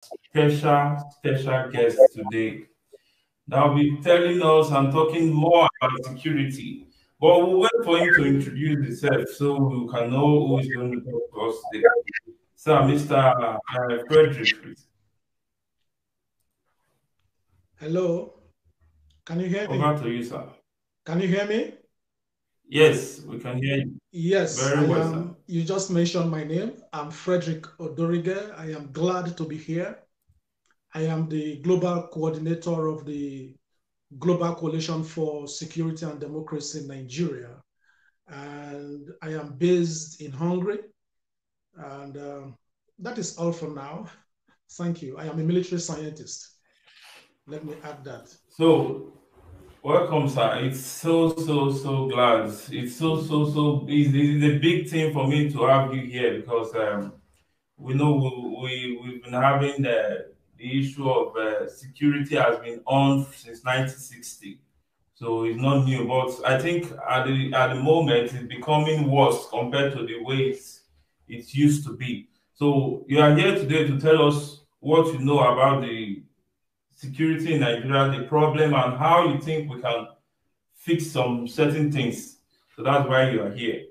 special, special guest today that will be telling us and talking more about security. But we'll wait for him to introduce himself so we can know who is going to talk to us today. Sir, Mr. Uh, Frederick, please. Hello. Can you hear me? Over to you, sir. Can you hear me? Yes, we can hear you. Yes, Very well, am, you just mentioned my name. I'm Frederick Odorige. I am glad to be here. I am the global coordinator of the Global Coalition for Security and Democracy in Nigeria. And I am based in Hungary. And um, that is all for now. Thank you. I am a military scientist. Let me add that. So, welcome, sir. It's so, so, so glad. It's so, so, so, it's, it's a big thing for me to have you here because um, we know we, we, we've been having the the issue of uh, security has been on since 1960. So it's not new, but I think at the at the moment it's becoming worse compared to the way it's, it used to be. So you are here today to tell us what you know about the security in Nigeria, the problem, and how you think we can fix some certain things. So that's why you are here.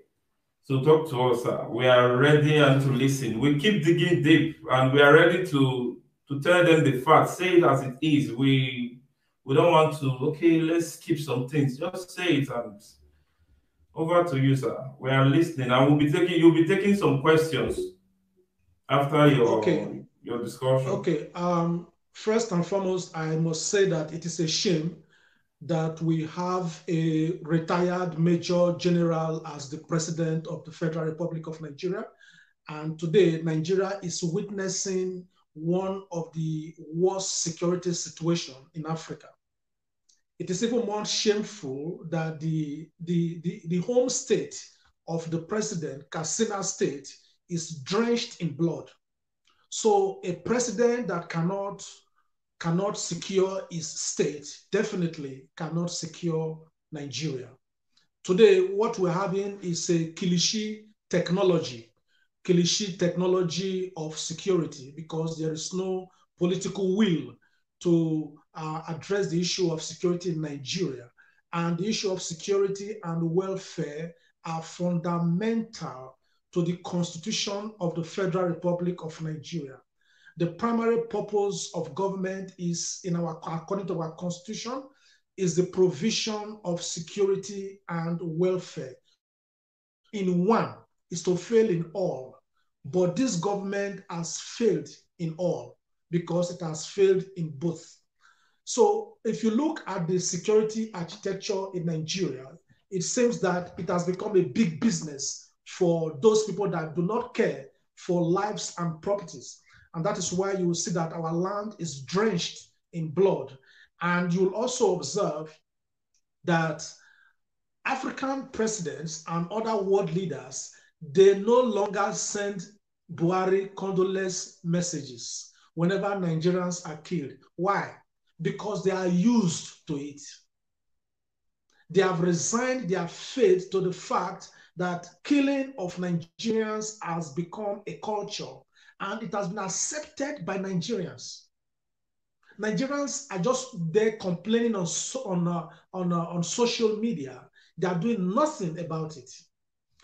So talk to us. Sir. We are ready and to listen. We keep digging deep, and we are ready to to tell them the facts. say it as it is. We we don't want to, okay, let's keep some things. Just say it and over to you, sir. We are listening. I will be taking you'll be taking some questions after your okay. your discussion. Okay. Um first and foremost, I must say that it is a shame that we have a retired major general as the president of the Federal Republic of Nigeria. And today, Nigeria is witnessing one of the worst security situation in Africa. It is even more shameful that the, the, the, the home state of the president, Katsina State, is drenched in blood. So a president that cannot cannot secure his state definitely cannot secure Nigeria. Today, what we're having is a Kilishi technology cliche technology of security because there is no political will to uh, address the issue of security in Nigeria. And the issue of security and welfare are fundamental to the constitution of the Federal Republic of Nigeria. The primary purpose of government is, in our according to our constitution, is the provision of security and welfare. In one is to fail in all. But this government has failed in all because it has failed in both. So if you look at the security architecture in Nigeria, it seems that it has become a big business for those people that do not care for lives and properties. And that is why you will see that our land is drenched in blood. And you'll also observe that African presidents and other world leaders they no longer send Buhari condolence messages whenever Nigerians are killed. Why? Because they are used to it. They have resigned their faith to the fact that killing of Nigerians has become a culture and it has been accepted by Nigerians. Nigerians are just there complaining on, on, uh, on, uh, on social media. They are doing nothing about it.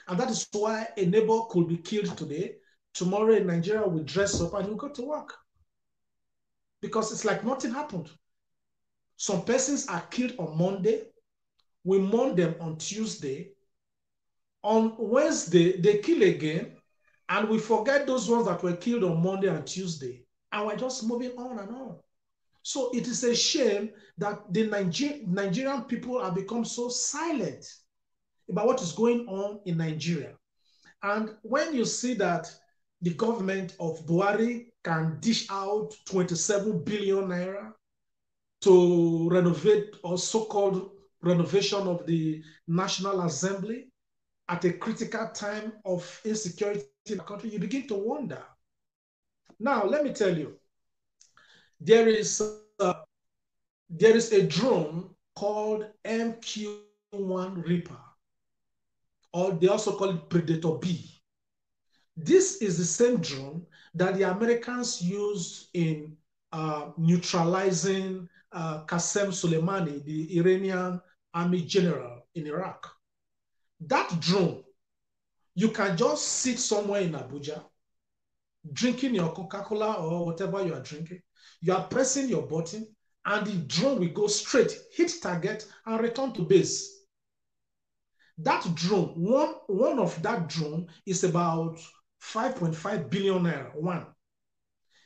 And that is why a neighbor could be killed today. Tomorrow in Nigeria will dress up and will go to work. Because it's like nothing happened. Some persons are killed on Monday. We mourn them on Tuesday. On Wednesday, they kill again. And we forget those ones that were killed on Monday and Tuesday. And we're just moving on and on. So it is a shame that the Niger Nigerian people have become so silent about what is going on in Nigeria. And when you see that the government of Buhari can dish out 27 billion naira to renovate or so-called renovation of the National Assembly at a critical time of insecurity in the country, you begin to wonder. Now, let me tell you, there is uh, there is a drone called MQ-1 Reaper or they also call it Predator B. This is the same drone that the Americans used in uh, neutralizing uh, Qasem Soleimani, the Iranian army general in Iraq. That drone, you can just sit somewhere in Abuja, drinking your Coca-Cola or whatever you are drinking. You are pressing your button, and the drone will go straight, hit target, and return to base. That drone, one, one of that drone is about 5.5 billion naira, one.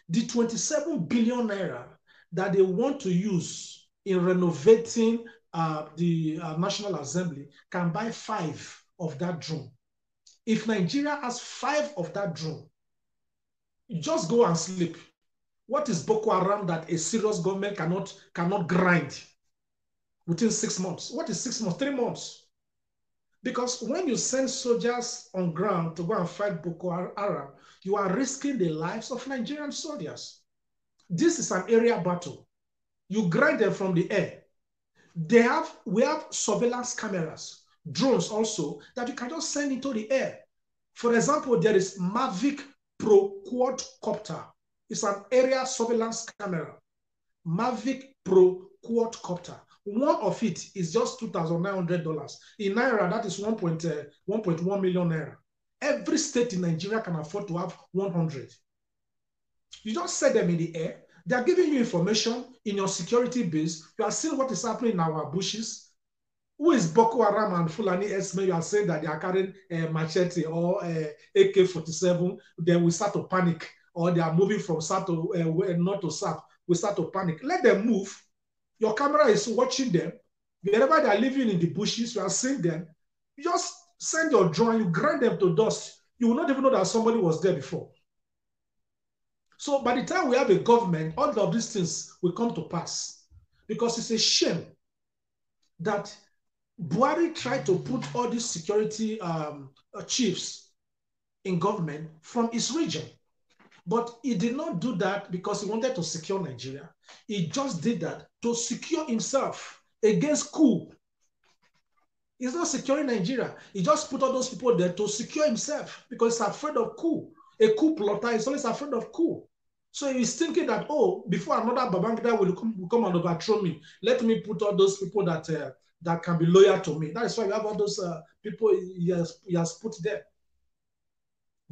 The 27 billion naira that they want to use in renovating uh, the uh, National Assembly can buy five of that drone. If Nigeria has five of that drone, just go and sleep. What is Boko Haram that a serious government cannot cannot grind within six months? What is six months? Three months. Because when you send soldiers on ground to go and fight Boko Haram, you are risking the lives of Nigerian soldiers. This is an area battle. You grind them from the air. They have we have surveillance cameras, drones also that you can just send into the air. For example, there is Mavic Pro quadcopter. It's an area surveillance camera. Mavic Pro quadcopter. One of it is just $2,900. In Naira, that is 1.1 eh, million Naira. Every state in Nigeria can afford to have 100. You just set them in the air. They are giving you information in your security base. You are seeing what is happening in our bushes. Who is Boko Haram and Fulani Esme? You are saying that they are carrying a machete or a AK-47. Then we start to panic. Or they are moving from south to uh, north to south. We start to panic. Let them move. Your camera is watching them. Wherever they are living in the bushes, you are seeing them. You just send your drone, you grind them to dust. You will not even know that somebody was there before. So by the time we have a government, all of these things will come to pass. Because it's a shame that Buhari tried to put all these security um, uh, chiefs in government from his region. But he did not do that because he wanted to secure Nigeria. He just did that to secure himself against coup. He's not securing Nigeria. He just put all those people there to secure himself because he's afraid of coup. A coup plotter is always afraid of coup. So he's thinking that, oh, before another Babangida will come, will come and overthrow me, let me put all those people that uh, that can be loyal to me. That is why we have all those uh, people he has, he has put there.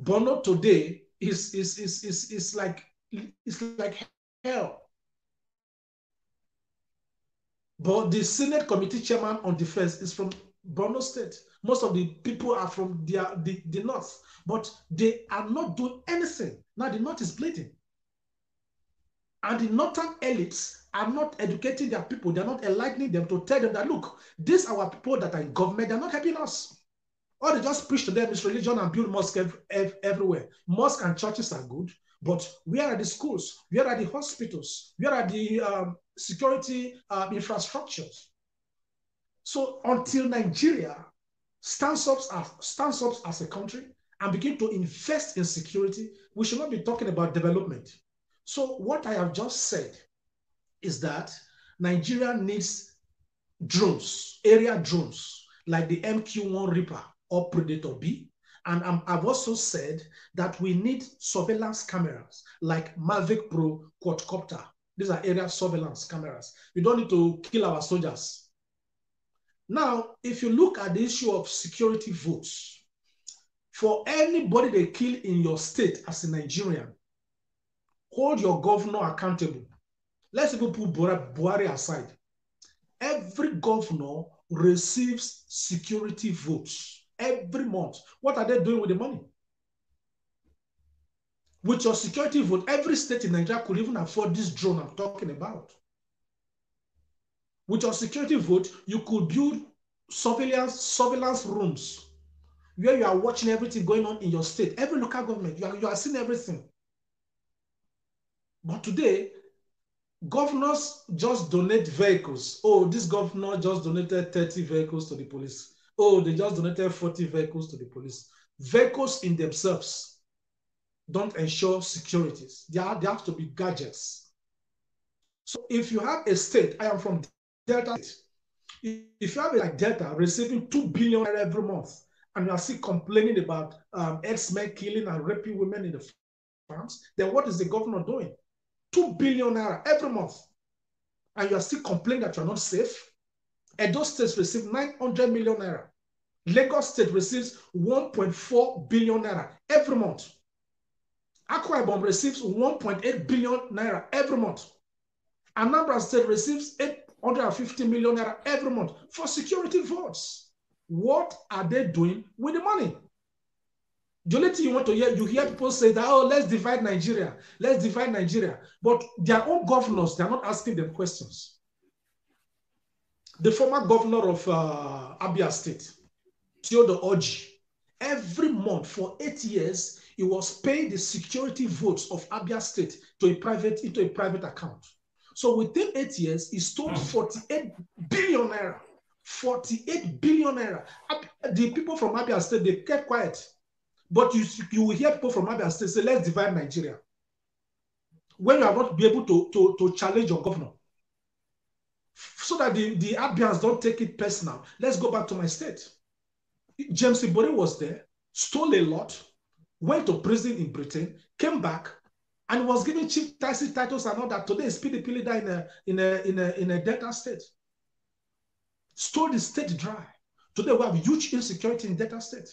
Borno today is, is, is, is, is like it's like hell. But the Senate Committee Chairman on Defense is from Borno State. Most of the people are from the, the, the North, but they are not doing anything. Now the North is bleeding. And the Northern elites are not educating their people. They're not enlightening them to tell them that, look, these are our people that are in government. They're not helping us. All they just preach to them is religion and build mosques ev ev everywhere. Mosques and churches are good, but where are the schools? Where are the hospitals? Where are the um, security uh, infrastructures? So until Nigeria stands up, as, stands up as a country and begin to invest in security, we should not be talking about development. So what I have just said is that Nigeria needs drones, area drones, like the MQ-1 Reaper or Predator B. And um, I've also said that we need surveillance cameras like Mavic Pro quadcopter. These are area surveillance cameras. We don't need to kill our soldiers. Now, if you look at the issue of security votes, for anybody they kill in your state as a Nigerian, hold your governor accountable. Let's even put Buhari aside. Every governor receives security votes every month. What are they doing with the money? With your security vote, every state in Nigeria could even afford this drone I'm talking about. With your security vote, you could build surveillance surveillance rooms where you are watching everything going on in your state. Every local government, you are, you are seeing everything. But today, governors just donate vehicles. Oh, this governor just donated 30 vehicles to the police. Oh, they just donated 40 vehicles to the police. Vehicles in themselves don't ensure securities. They, are, they have to be gadgets. So if you have a state, I am from Delta. If you have a like Delta receiving 2 billion every month, and you are still complaining about um, X-Men killing and raping women in the farms, then what is the governor doing? Two billion naira every month. And you are still complaining that you're not safe. Edo State receives 900 million naira. Lagos State receives 1.4 billion naira every month. Akwa Ibom receives 1.8 billion naira every month. Anambra State receives 850 million naira every month for security votes. What are they doing with the money? The only thing you want to hear, you hear people say that, oh, let's divide Nigeria, let's divide Nigeria. But their own governors, they're not asking them questions. The former governor of uh, Abia State, Theodore Orji, every month for eight years, he was paying the security votes of Abia State to a private into a private account. So within eight years, he stole 48 billion naira. 48 billion naira. The people from Abia State, they kept quiet. But you, you will hear people from Abia State say, let's divide Nigeria. When you are not be able to, to, to challenge your governor. So that the, the Abians don't take it personal. Let's go back to my state. James Ibori was there, stole a lot, went to prison in Britain, came back, and was given chieftaincy titles and all that. Today is PDP leader in a, in a, in a, in a Delta state. Stole the state dry. Today we have huge insecurity in Delta state.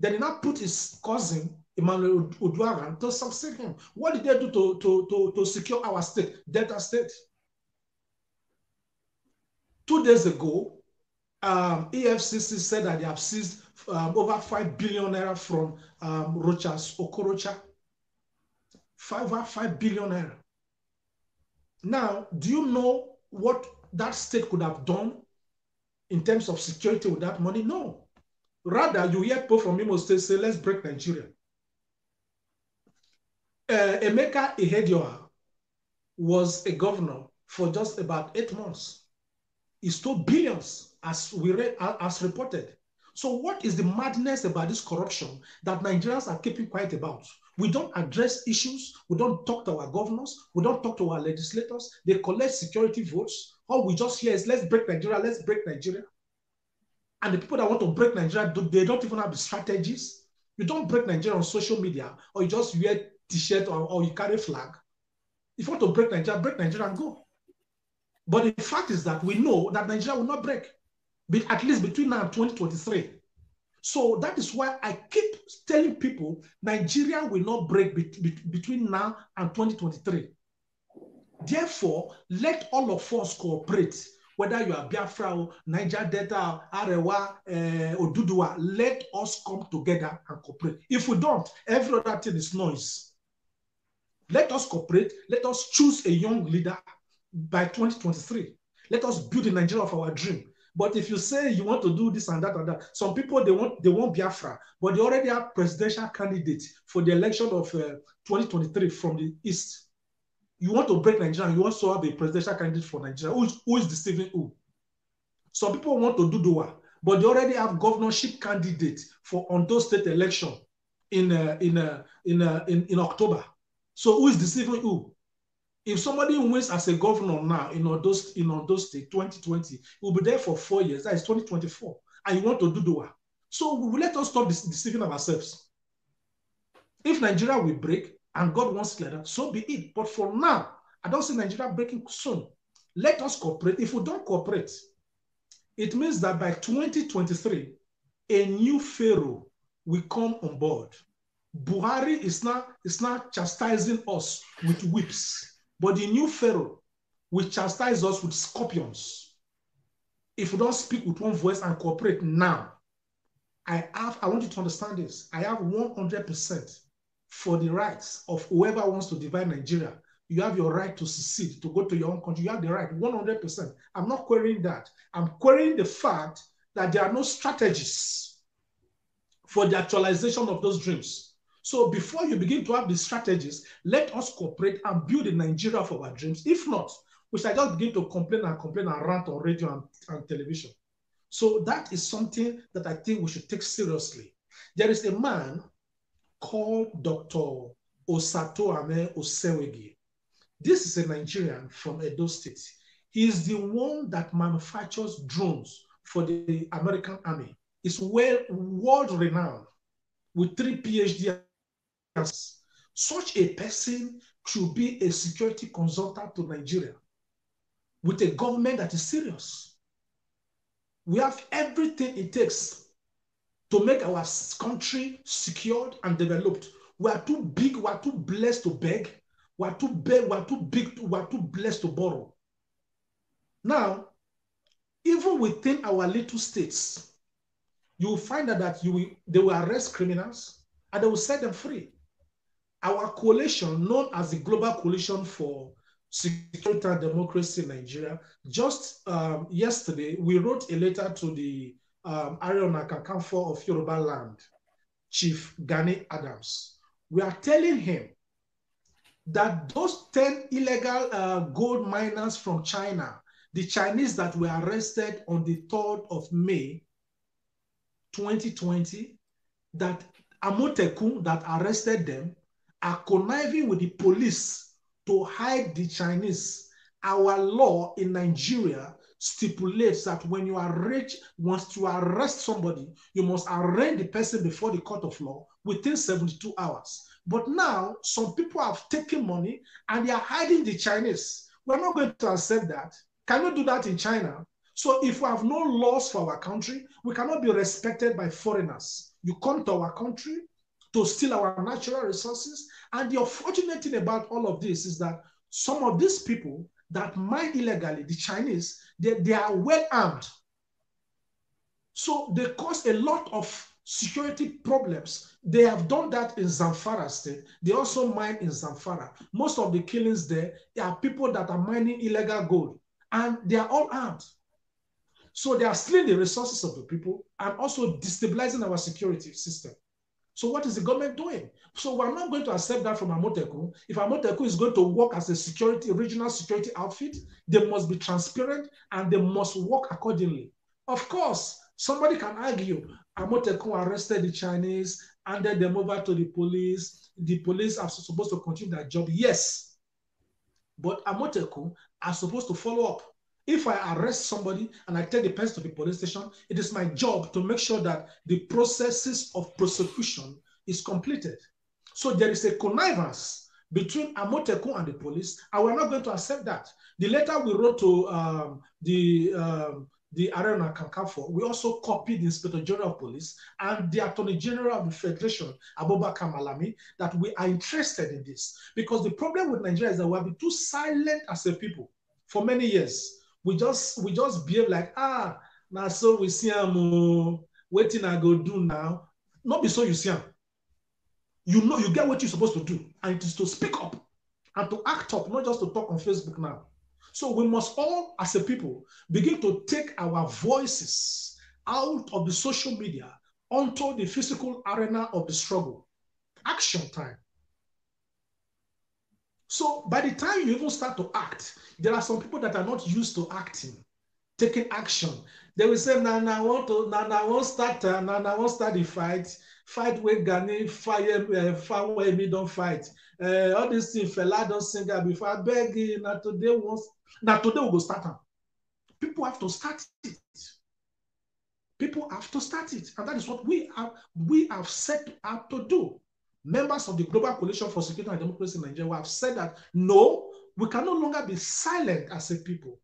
Then he now put his cousin, Emmanuel Uduagan, to succeed him. What did they do to, to, to, to secure our state, Delta state? Two days ago, um, EFCC said that they have seized um, over 5 billion naira from um, Rochas Okorocha. Five, over 5 billion naira. Now, do you know what that state could have done in terms of security with that money? No. Rather, you hear people from Imo State say, let's break Nigeria. Uh, Emeka Ihedioha was a governor for just about eight months. He stole billions, as we read, as reported. So, what is the madness about this corruption that Nigerians are keeping quiet about? We don't address issues. We don't talk to our governors. We don't talk to our legislators. They collect security votes. All we just hear is let's break Nigeria, let's break Nigeria. And the people that want to break Nigeria, they don't even have the strategies. You don't break Nigeria on social media, or you just wear t-shirt or, or you carry flag. If you want to break Nigeria, break Nigeria and go. But the fact is that we know that Nigeria will not break, at least between now and 2023. So that is why I keep telling people Nigeria will not break be be between now and 2023. Therefore, let all of us cooperate whether you are Biafra, Niger Delta, Arewa, uh, Oduduwa, let us come together and cooperate. If we don't, every other thing is noise. Let us cooperate. Let us choose a young leader by 2023. Let us build the Nigeria of our dream. But if you say you want to do this and that and that, some people they want they want Biafra, but they already have presidential candidates for the election of uh, 2023 from the east you want to break Nigeria, you also have a presidential candidate for Nigeria who is, who is deceiving who. Some people want to do Dua, but they already have governorship candidate for Ondo state election in uh, in, uh, in, uh, in in October. So who is deceiving who? If somebody wins as a governor now in Ondo, in Ondo state 2020, will be there for four years. That is 2024, and you want to do Dua. So let us stop deceiving ourselves. If Nigeria will break, and God wants like so be it. But for now, I don't see Nigeria breaking soon. Let us cooperate. If we don't cooperate, it means that by 2023, a new Pharaoh will come on board. Buhari is now, is now chastising us with whips, but the new Pharaoh will chastise us with scorpions. If we don't speak with one voice and cooperate now, I have, I want you to understand this. I have 100% for the rights of whoever wants to divide Nigeria. You have your right to secede, to go to your own country. You have the right, 100%. I'm not querying that. I'm querying the fact that there are no strategies for the actualization of those dreams. So before you begin to have the strategies, let us cooperate and build a Nigeria for our dreams. If not, we shall just begin to complain and complain and rant on radio and, and television. So that is something that I think we should take seriously. There is a man called Dr. Osato Ame Osewegi. This is a Nigerian from Edo State. He is the one that manufactures drones for the American Army. He's well world renowned with three PhDs. such a person should be a security consultant to Nigeria with a government that is serious. We have everything it takes to make our country secured and developed. We are too big, we are too blessed to beg. We are too big, we are too big, we are too blessed to borrow. Now, even within our little states, you will find that you will, they will arrest criminals and they will set them free. Our coalition, known as the Global Coalition for Security and Democracy in Nigeria, just um, yesterday, we wrote a letter to the um, Aare Ona Kakanfo of Yoruba land, Chief Gani Adams. We are telling him that those 10 illegal uh, gold miners from China, the Chinese that were arrested on the 3rd of May 2020, that Amotekun that arrested them are conniving with the police to hide the Chinese. Our law in Nigeria stipulates that when you are rich, once you arrest somebody, you must arraign the person before the court of law within 72 hours. But now, some people have taken money and they are hiding the Chinese. We're not going to accept that. Can do that in China? So if we have no laws for our country, we cannot be respected by foreigners. You come to our country to steal our natural resources. And the unfortunate thing about all of this is that some of these people that mine illegally, the Chinese, they, they are well armed. So they cause a lot of security problems. They have done that in Zamfara state. They also mine in Zamfara. Most of the killings there are people that are mining illegal gold and they are all armed. So they are stealing the resources of the people and also destabilizing our security system. So what is the government doing? So I'm not going to accept that from Amotekun. If Amotekun is going to work as a security, regional security outfit, they must be transparent and they must work accordingly. Of course, somebody can argue Amotekun arrested the Chinese, handed them over to the police. The police are supposed to continue their job. Yes. But Amotekun are supposed to follow up. If I arrest somebody and I take the person to the police station, it is my job to make sure that the processes of prosecution is completed. So there is a connivance between Amotekun and the police, and we're not going to accept that. The letter we wrote to um, the um, the Aare Ona Kakanfo, we also copied the Inspector General of Police and the Attorney General of the Federation, Abubakar Malami, that we are interested in this. Because the problem with Nigeria is that we have been too silent as a people for many years we just we just behave like ah now so we see am o. Wetin i go do now? Not be so you see am. You know you get what you're supposed to do and it is to speak up and to act up not just to talk on facebook now. So we must all as a people begin to take our voices out of the social media onto the physical arena of the struggle. Action time so by the time you even start to act, there are some people that are not used to acting, taking action. They will say, "Now, I want to, now, I want start, uh, now, I want start the fight. Fight with Gani, fire, uh, fire where me don't fight. Uh, all these things, fella don't sing before. I beg you, now today once, now today we go start them. People have to start it. People have to start it, and that is what we have we have set out to do members of the Global Coalition for Security and Democracy in Nigeria have said that no, we can no longer be silent as a people.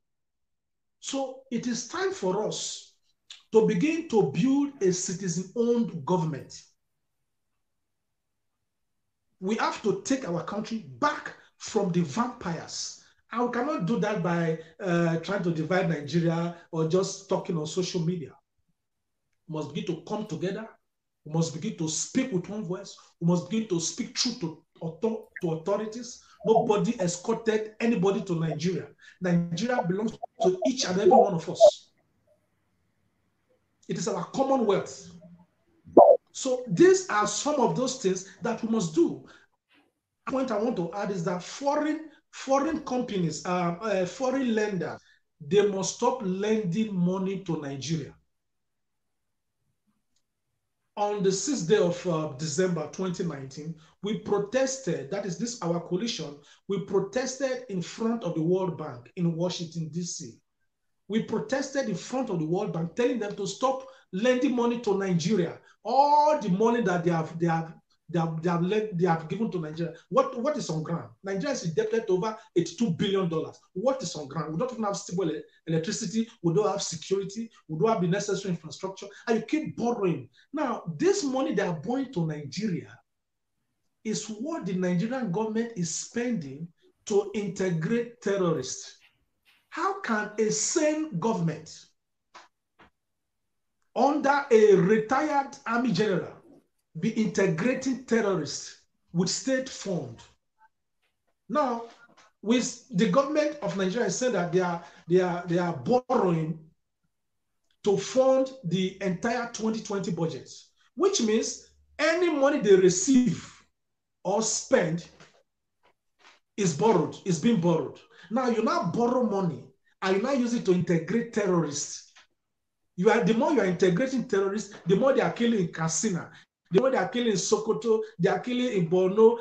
So it is time for us to begin to build a citizen owned government. We have to take our country back from the vampires. And we cannot do that by uh, trying to divide Nigeria or just talking on social media. We must begin to come together we must begin to speak with one voice. We must begin to speak truth to, to authorities. Nobody escorted anybody to Nigeria. Nigeria belongs to each and every one of us. It is our commonwealth. So these are some of those things that we must do. The point I want to add is that foreign foreign companies, uh, uh, foreign lenders, they must stop lending money to Nigeria on the sixth day of uh, December 2019, we protested, that is this our coalition, we protested in front of the World Bank in Washington, D.C. We protested in front of the World Bank, telling them to stop lending money to Nigeria. All the money that they have, they have, they have, they have, led, they have given to Nigeria. What, what is on ground? Nigeria is indebted over $82 billion. What is on ground? We don't even have stable electricity. We don't have security. We don't have the necessary infrastructure. And you keep borrowing. Now, this money they are borrowing to Nigeria is what the Nigerian government is spending to integrate terrorists. How can a sane government under a retired army general be integrating terrorists with state fund. Now, with the government of Nigeria saying that they are they are they are borrowing to fund the entire 2020 budget, which means any money they receive or spend is borrowed, is being borrowed. Now you now borrow money and you now use it to integrate terrorists. You are the more you are integrating terrorists, the more they are killing in Katsina, the more they are killing in Sokoto, they are killing in Borno.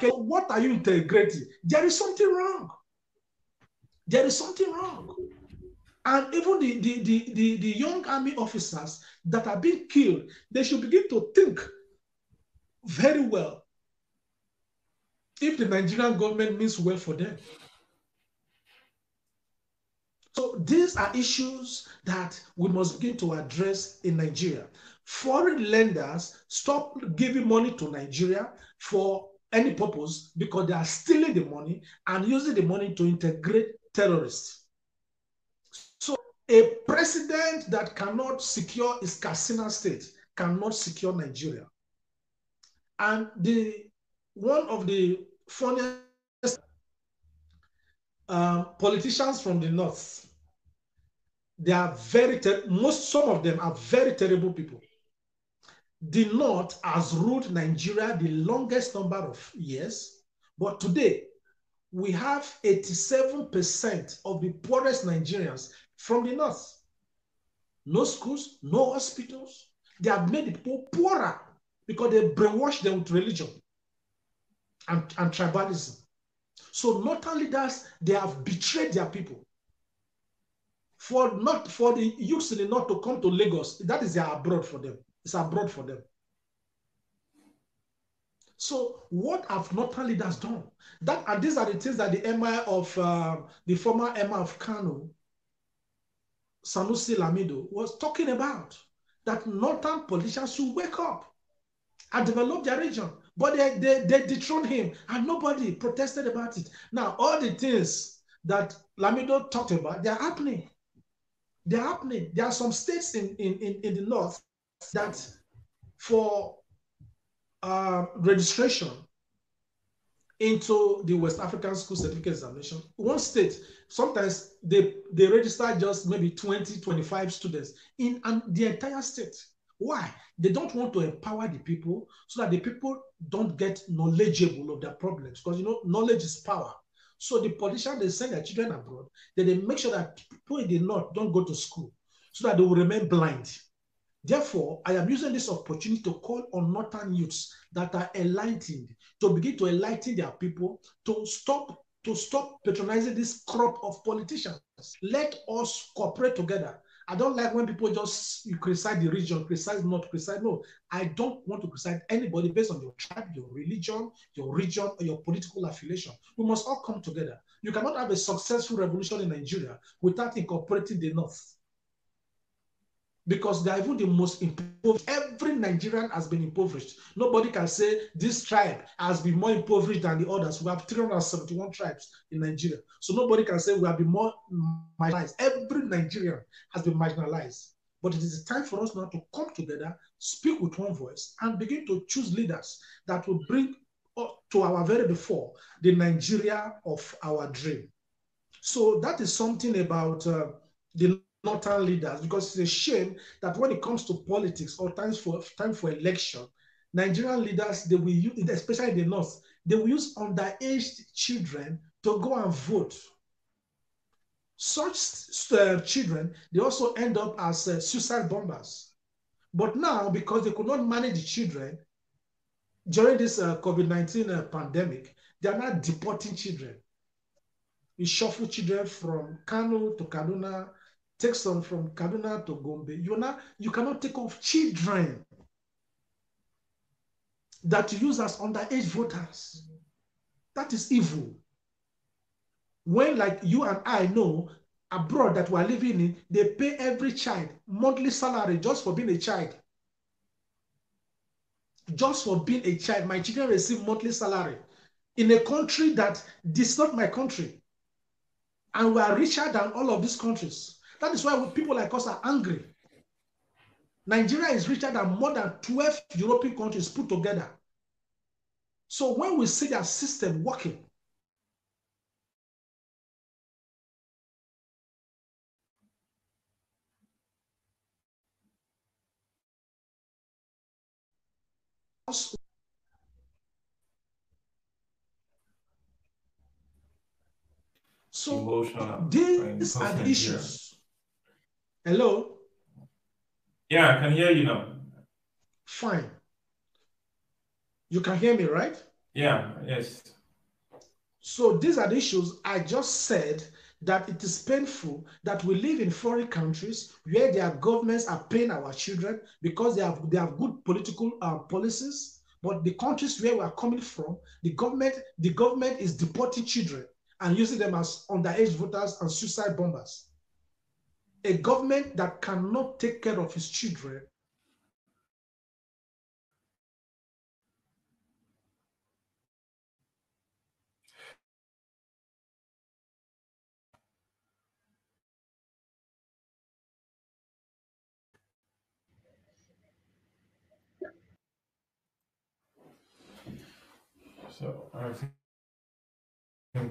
Killing, what are you integrating? There is something wrong. There is something wrong. And even the, the, the, the, the young army officers that are being killed, they should begin to think very well if the Nigerian government means well for them. So these are issues that we must begin to address in Nigeria. Foreign lenders stop giving money to Nigeria for any purpose because they are stealing the money and using the money to integrate terrorists. So a president that cannot secure his Katsina state cannot secure Nigeria. And the one of the funniest uh, politicians from the north they are very most some of them are very terrible people the north has ruled nigeria the longest number of years but today we have 87% of the poorest nigerians from the north. No schools no hospitals. They have made the people poorer because they brainwash them with religion and, and tribalism. So not only that they have betrayed their people. For not for the youths in the north to come to Lagos, that is their abroad for them. It's abroad for them. So what have northern leaders done? That and these are the things that the emir of uh, the former emir of Kano, Sanusi Lamido, was talking about. That northern politicians should wake up and develop their region. But they, they, they dethroned him and nobody protested about it. Now, all the things that Lamido talked about, they're happening they're happening. There are some states in, in, in, in the north that for uh, registration into the West African School Certificate Examination, one state, sometimes they, they register just maybe 20, 25 students in the entire state. Why? They don't want to empower the people so that the people don't get knowledgeable of their problems. Because you know, knowledge is power. So the politicians, they send their children abroad, then they make sure that people in the north don't go to school so that they will remain blind. Therefore, I am using this opportunity to call on northern youths that are enlightened to begin to enlighten their people to stop to stop patronizing this crop of politicians. Let us cooperate together I don't like when people just criticize the region, criticize not criticize. No, I don't want to criticize anybody based on your tribe, your religion, your region, or your political affiliation. We must all come together. You cannot have a successful revolution in Nigeria without incorporating the North because they are even the most impoverished. Every Nigerian has been impoverished. Nobody can say this tribe has been more impoverished than the others. We have 371 tribes in Nigeria. So nobody can say we have been more marginalized. Every Nigerian has been marginalized. But it is time for us now to come together, speak with one voice, and begin to choose leaders that will bring to our very before the Nigeria of our dream. So that is something about uh, the northern leaders because it's a shame that when it comes to politics or times for time for election, Nigerian leaders they will use, especially the north, they will use underage children to go and vote. Such uh, children they also end up as uh, suicide bombers. But now, because they could not manage the children during this uh, COVID 19 uh, pandemic, they are now deporting children. We shuffle children from Kano to Kaduna, take some from Kaduna to Gombe. You're not, you cannot take off children. that you use as underage voters. That is evil. When, like you and I know, abroad that we're living in, they pay every child monthly salary just for being a child. Just for being a child, my children receive monthly salary in a country that this is not my country. And we are richer than all of these countries. That is why people like us are angry. Nigeria is richer than more than 12 European countries put together. So when we see that system working, so Emotional. these are the issues. Hello? Yeah, I can hear you now. Fine. You can hear me, right? Yeah, yes. So these are the issues I just said that it is painful that we live in foreign countries where their governments are paying our children because they have they have good political uh, policies. But the countries where we are coming from, the government the government is deporting children and using them as underage voters and suicide bombers. A government that cannot take care of its children So I think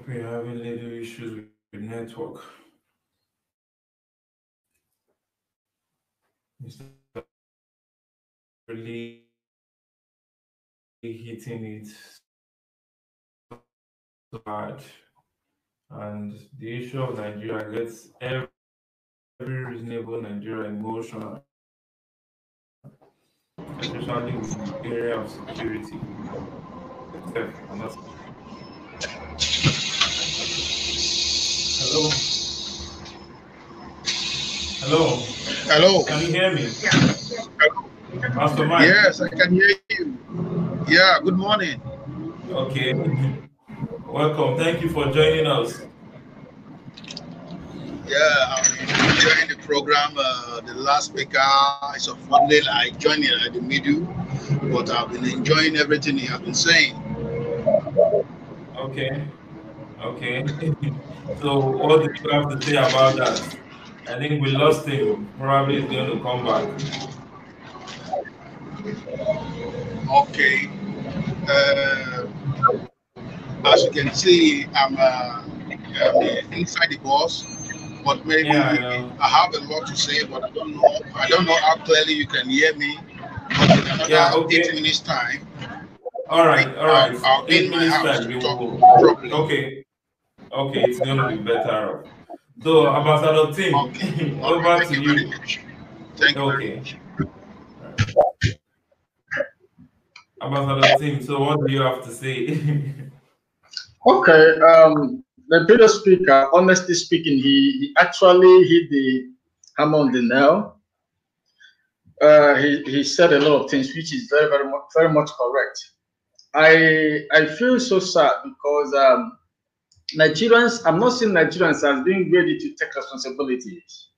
we're having little issues with network. Really hitting it so hard. And the issue of Nigeria gets every, every reasonable Nigerian emotional, especially with the area of security. Hello. Hello. Hello. Can you hear me? Master Mike. Yes, I can hear you. Yeah, good morning. Okay. Welcome. Thank you for joining us. Yeah, I'm enjoying the program. Uh, the last speaker is unfortunately I joined it at the middle, but I've been enjoying everything he has been saying. Okay. Okay. so what do you have to say about that? I think we lost him. Probably he's going to come back. Okay. Uh, as you can see, I'm, uh, I'm inside the bus, but maybe Yeah, I I, have a lot to say, but I don't know. I don't know how clearly you can hear me. But in another Yeah, okay. eight minutes time, All right. All right. I'll, I'll Eight minutes time. We will. properly. Okay. Okay. It's going to be better. So, Ambassador Tim, Okay. Over. Thank to you you. much. Thank you very Okay. much. Ambassador Tim, so what do you have to say? Okay, um, the previous speaker, honestly speaking, he, he actually hit the hammer on the nail. Uh, he, he said a lot of things, which is very, very much, very much correct. I I feel so sad because um, Nigerians, I'm not seeing Nigerians as being ready to take responsibilities.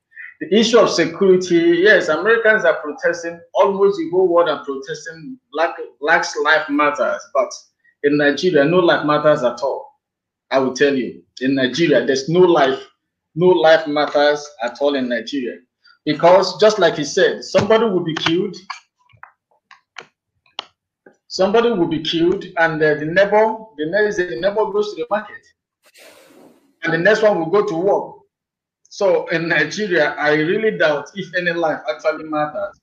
The issue of security, yes, Americans are protesting, almost the whole world are protesting, Black, Black's life matters, but in Nigeria, no life matters at all. I will tell you, in Nigeria, there's no life, no life matters at all in Nigeria. Because just like he said, somebody will be killed, somebody will be killed, and uh, the neighbor, the the neighbor goes to the market, and the next one will go to work. So in Nigeria, I really doubt if any life actually matters.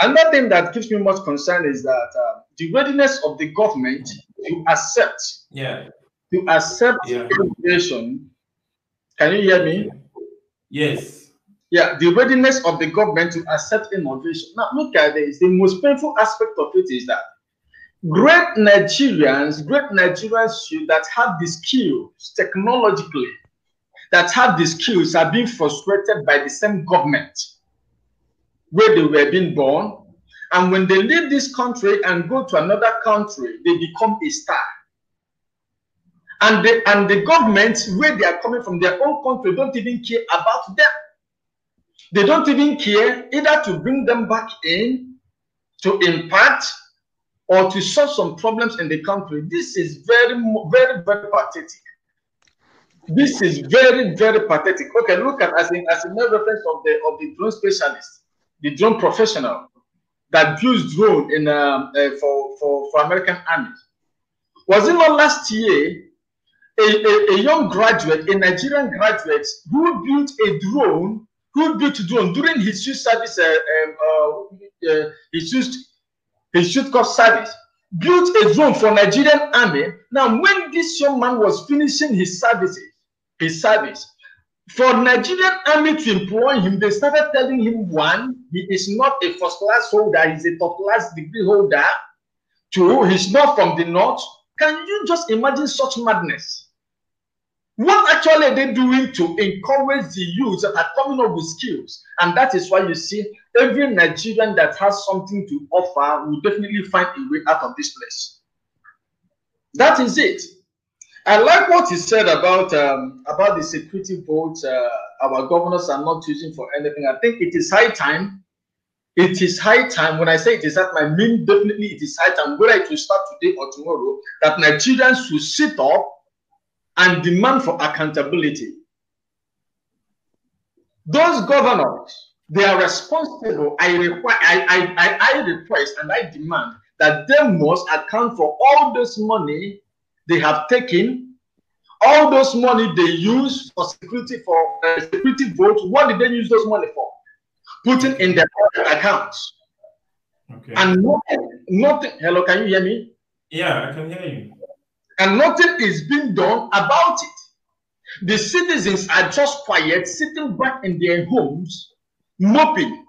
Another thing that gives me much concern is that uh, the readiness of the government to accept yeah. to accept Yeah. innovation. Can you hear me? Yes. Yeah, the readiness of the government to accept innovation. Now, look at this. The most painful aspect of it is that great Nigerians, great Nigerians that have the skills technologically, that have the skills are being frustrated by the same government where they were being born, And when they leave this country and go to another country, they become a star. And the and the government, where they are coming from their own country, don't even care about them. They don't even care either to bring them back in, to impact, or to solve some problems in the country. This is very, very, very pathetic. This is very, very pathetic. Okay, look at as in as a reference of the of the drone specialist, the drone professional that used drone in um, uh, for, for for American army. Was it not last year a, a, a, young graduate, a Nigerian graduate, who built a drone, who built a drone during his youth service, uh, um, uh, uh, his his youth corps service, built a drone for Nigerian army. Now, when this young man was finishing his services, his service, for Nigerian army to employ him, they started telling him one, he is not a first class holder, he's a top class degree holder. Two, he's not from the north. Can you just imagine such madness? What actually are they doing to encourage the youth that are coming up with skills? And that is why you see every Nigerian that has something to offer will definitely find a way out of this place. That is it. I like what he said about um, about the security votes uh, our governors are not using for anything. I think it is high time. It is high time. When I say it is at my mean definitely it is high time. Whether it will start today or tomorrow, that Nigerians should sit up and demand for accountability. Those governors, they are responsible. I require, I, I, I, I request and I demand that they must account for all this money they have taken, all those money they use for security for uh, security votes. What did they use those money for? Putting in their accounts. Okay. And nothing, nothing. Hello, can you hear me? Yeah, I can hear you and nothing is being done about it. The citizens are just quiet, sitting back in their homes, moping.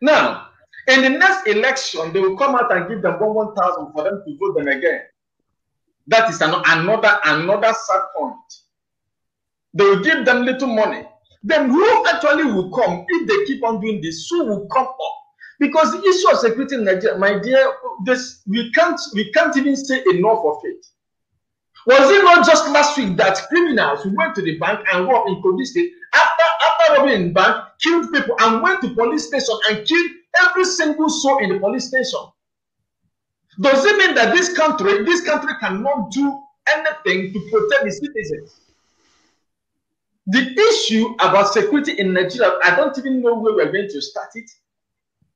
Now, in the next election, they will come out and give them one thousand for them to vote them again. That is an, another another sad point. They will give them little money. Then who actually will come if they keep on doing this? Who will come up? Because the issue of security in Nigeria, my dear, this we can't we can't even say enough of it. Was it not just last week that criminals went to the bank and robbed in Kogi State after after robbing in bank, killed people and went to police station and killed every single soul in the police station? Does it mean that this country, this country cannot do anything to protect the citizens? The issue about security in Nigeria, I don't even know where we're going to start it.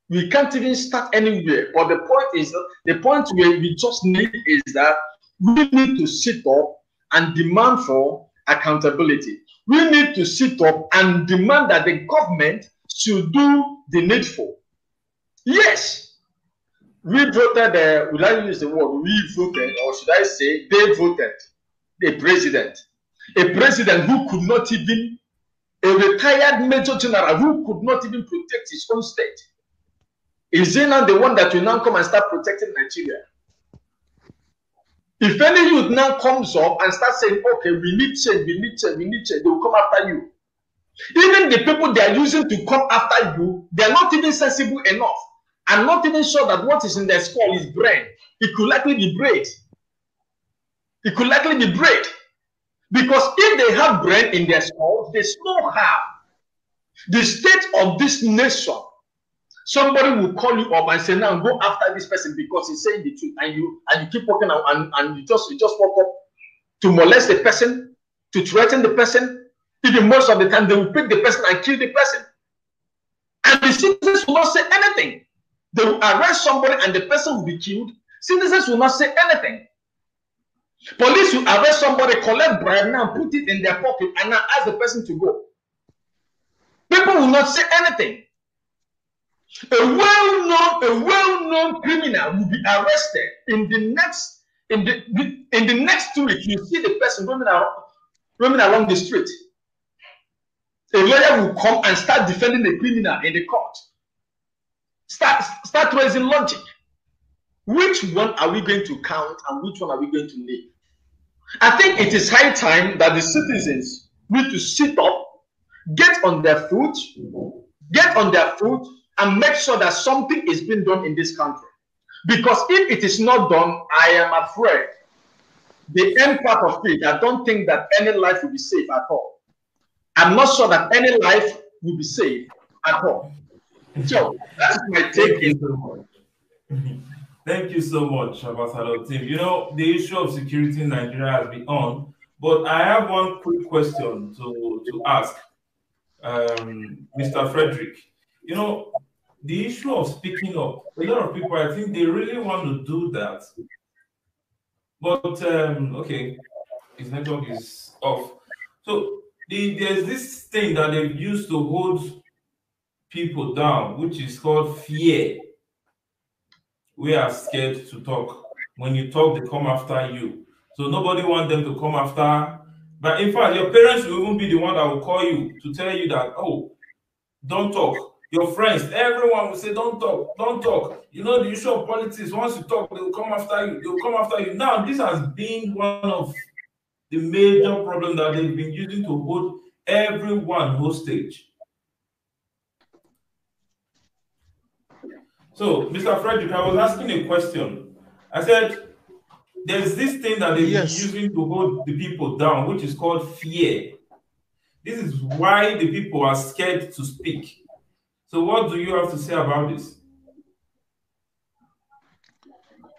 We can't even start anywhere. But the point is, the point where we just need is that we need to sit up and demand for accountability. We need to sit up and demand that the government should do the needful. Yes, we voted, uh, will I use the word we voted, or should I say they voted a president, a president who could not even, a retired major general who could not even protect his own state. Is he now the one that will now come and start protecting Nigeria? If any youth now comes up and starts saying, okay, we need change, we need change, we need change, they will come after you. Even the people they are using to come after you, they are not even sensible enough. I'm not even sure that what is in their skull is brain. It could likely be brain. It could likely be brain. Because if they have brain in their skull, they still have the state of this nation somebody will call you up and say, now go after this person because he's saying the truth, and you and you keep walking and, and, and you just you just walk up to molest the person, to threaten the person. Even most of the time, they will pick the person and kill the person. And the citizens will not say anything. They will arrest somebody and the person will be killed. Citizens will not say anything. Police will arrest somebody, collect bribe now, put it in their pocket, and now ask the person to go. People will not say anything. A well-known, a well-known criminal will be arrested in the next in the, in the next two weeks. You see the person roaming around, roaming along the street. A lawyer will come and start defending the criminal in the court. Start start raising logic. Which one are we going to count and which one are we going to leave? I think it is high time that the citizens need to sit up, get on their foot, get on their foot, and make sure that something is being done in this country. Because if it is not done, I am afraid the end part of it, I don't think that any life will be safe at all. I'm not sure that any life will be safe at all. So that's my take. Thank you so much. Thank you so much, Ambassador Tim. You know, the issue of security in Nigeria has been on, but I have one quick question to, to ask um, Mr. Frederick. You know, the issue of speaking up, a lot of people, I think they really want to do that. But, um, okay, his network is off. So the, there's this thing that they've used to hold people down, which is called fear. We are scared to talk. When you talk, they come after you. So nobody wants them to come after. But in fact, your parents will even be the one that will call you to tell you that, oh, don't talk. Your friends, everyone will say, don't talk, don't talk. You know, the issue of politics, once you talk, they will come after you. They will come after you. Now, this has been one of the major problems that they've been using to hold everyone hostage. So, Mr. Frederick, I was asking a question. I said, there's this thing that they've yes. been using to hold the people down, which is called fear. This is why the people are scared to speak. So, what do you have to say about this?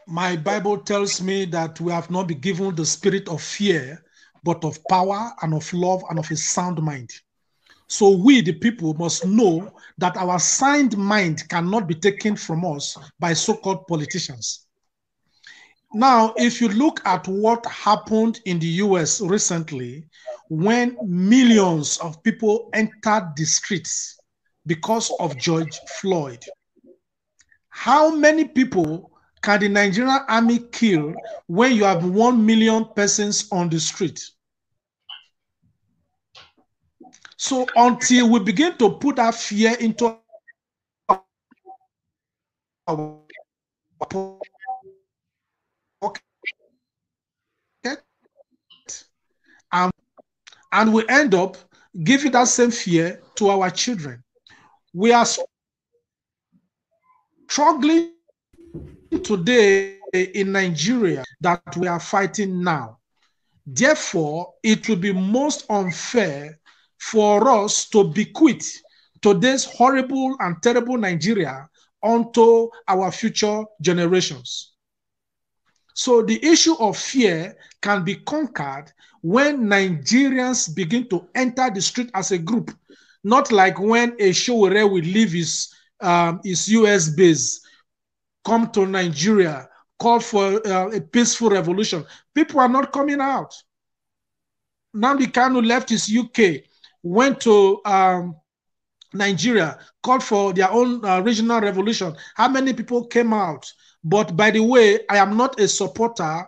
My Bible tells me that we have not been given the spirit of fear, but of power and of love and of a sound mind. So we, the people, must know that our sound mind cannot be taken from us by so-called politicians. Now, if you look at what happened in the US recently, when millions of people entered the streets because of George Floyd, how many people can the Nigerian army kill when you have one million persons on the street? So until we begin to put our fear into our pocket, and, and we end up giving that same fear to our children. We are struggling today in Nigeria that we are fighting now. Therefore, it will be most unfair for us to bequeath today's horrible and terrible Nigeria onto our future generations. So the issue of fear can be conquered when Nigerians begin to enter the street as a group, not like when a Sowore will leave his, um, his US base, come to Nigeria, call for uh, a peaceful revolution. People are not coming out. Nnamdi Kanu left his UK went to um, Nigeria, called for their own uh, regional revolution. How many people came out? But by the way, I am not a supporter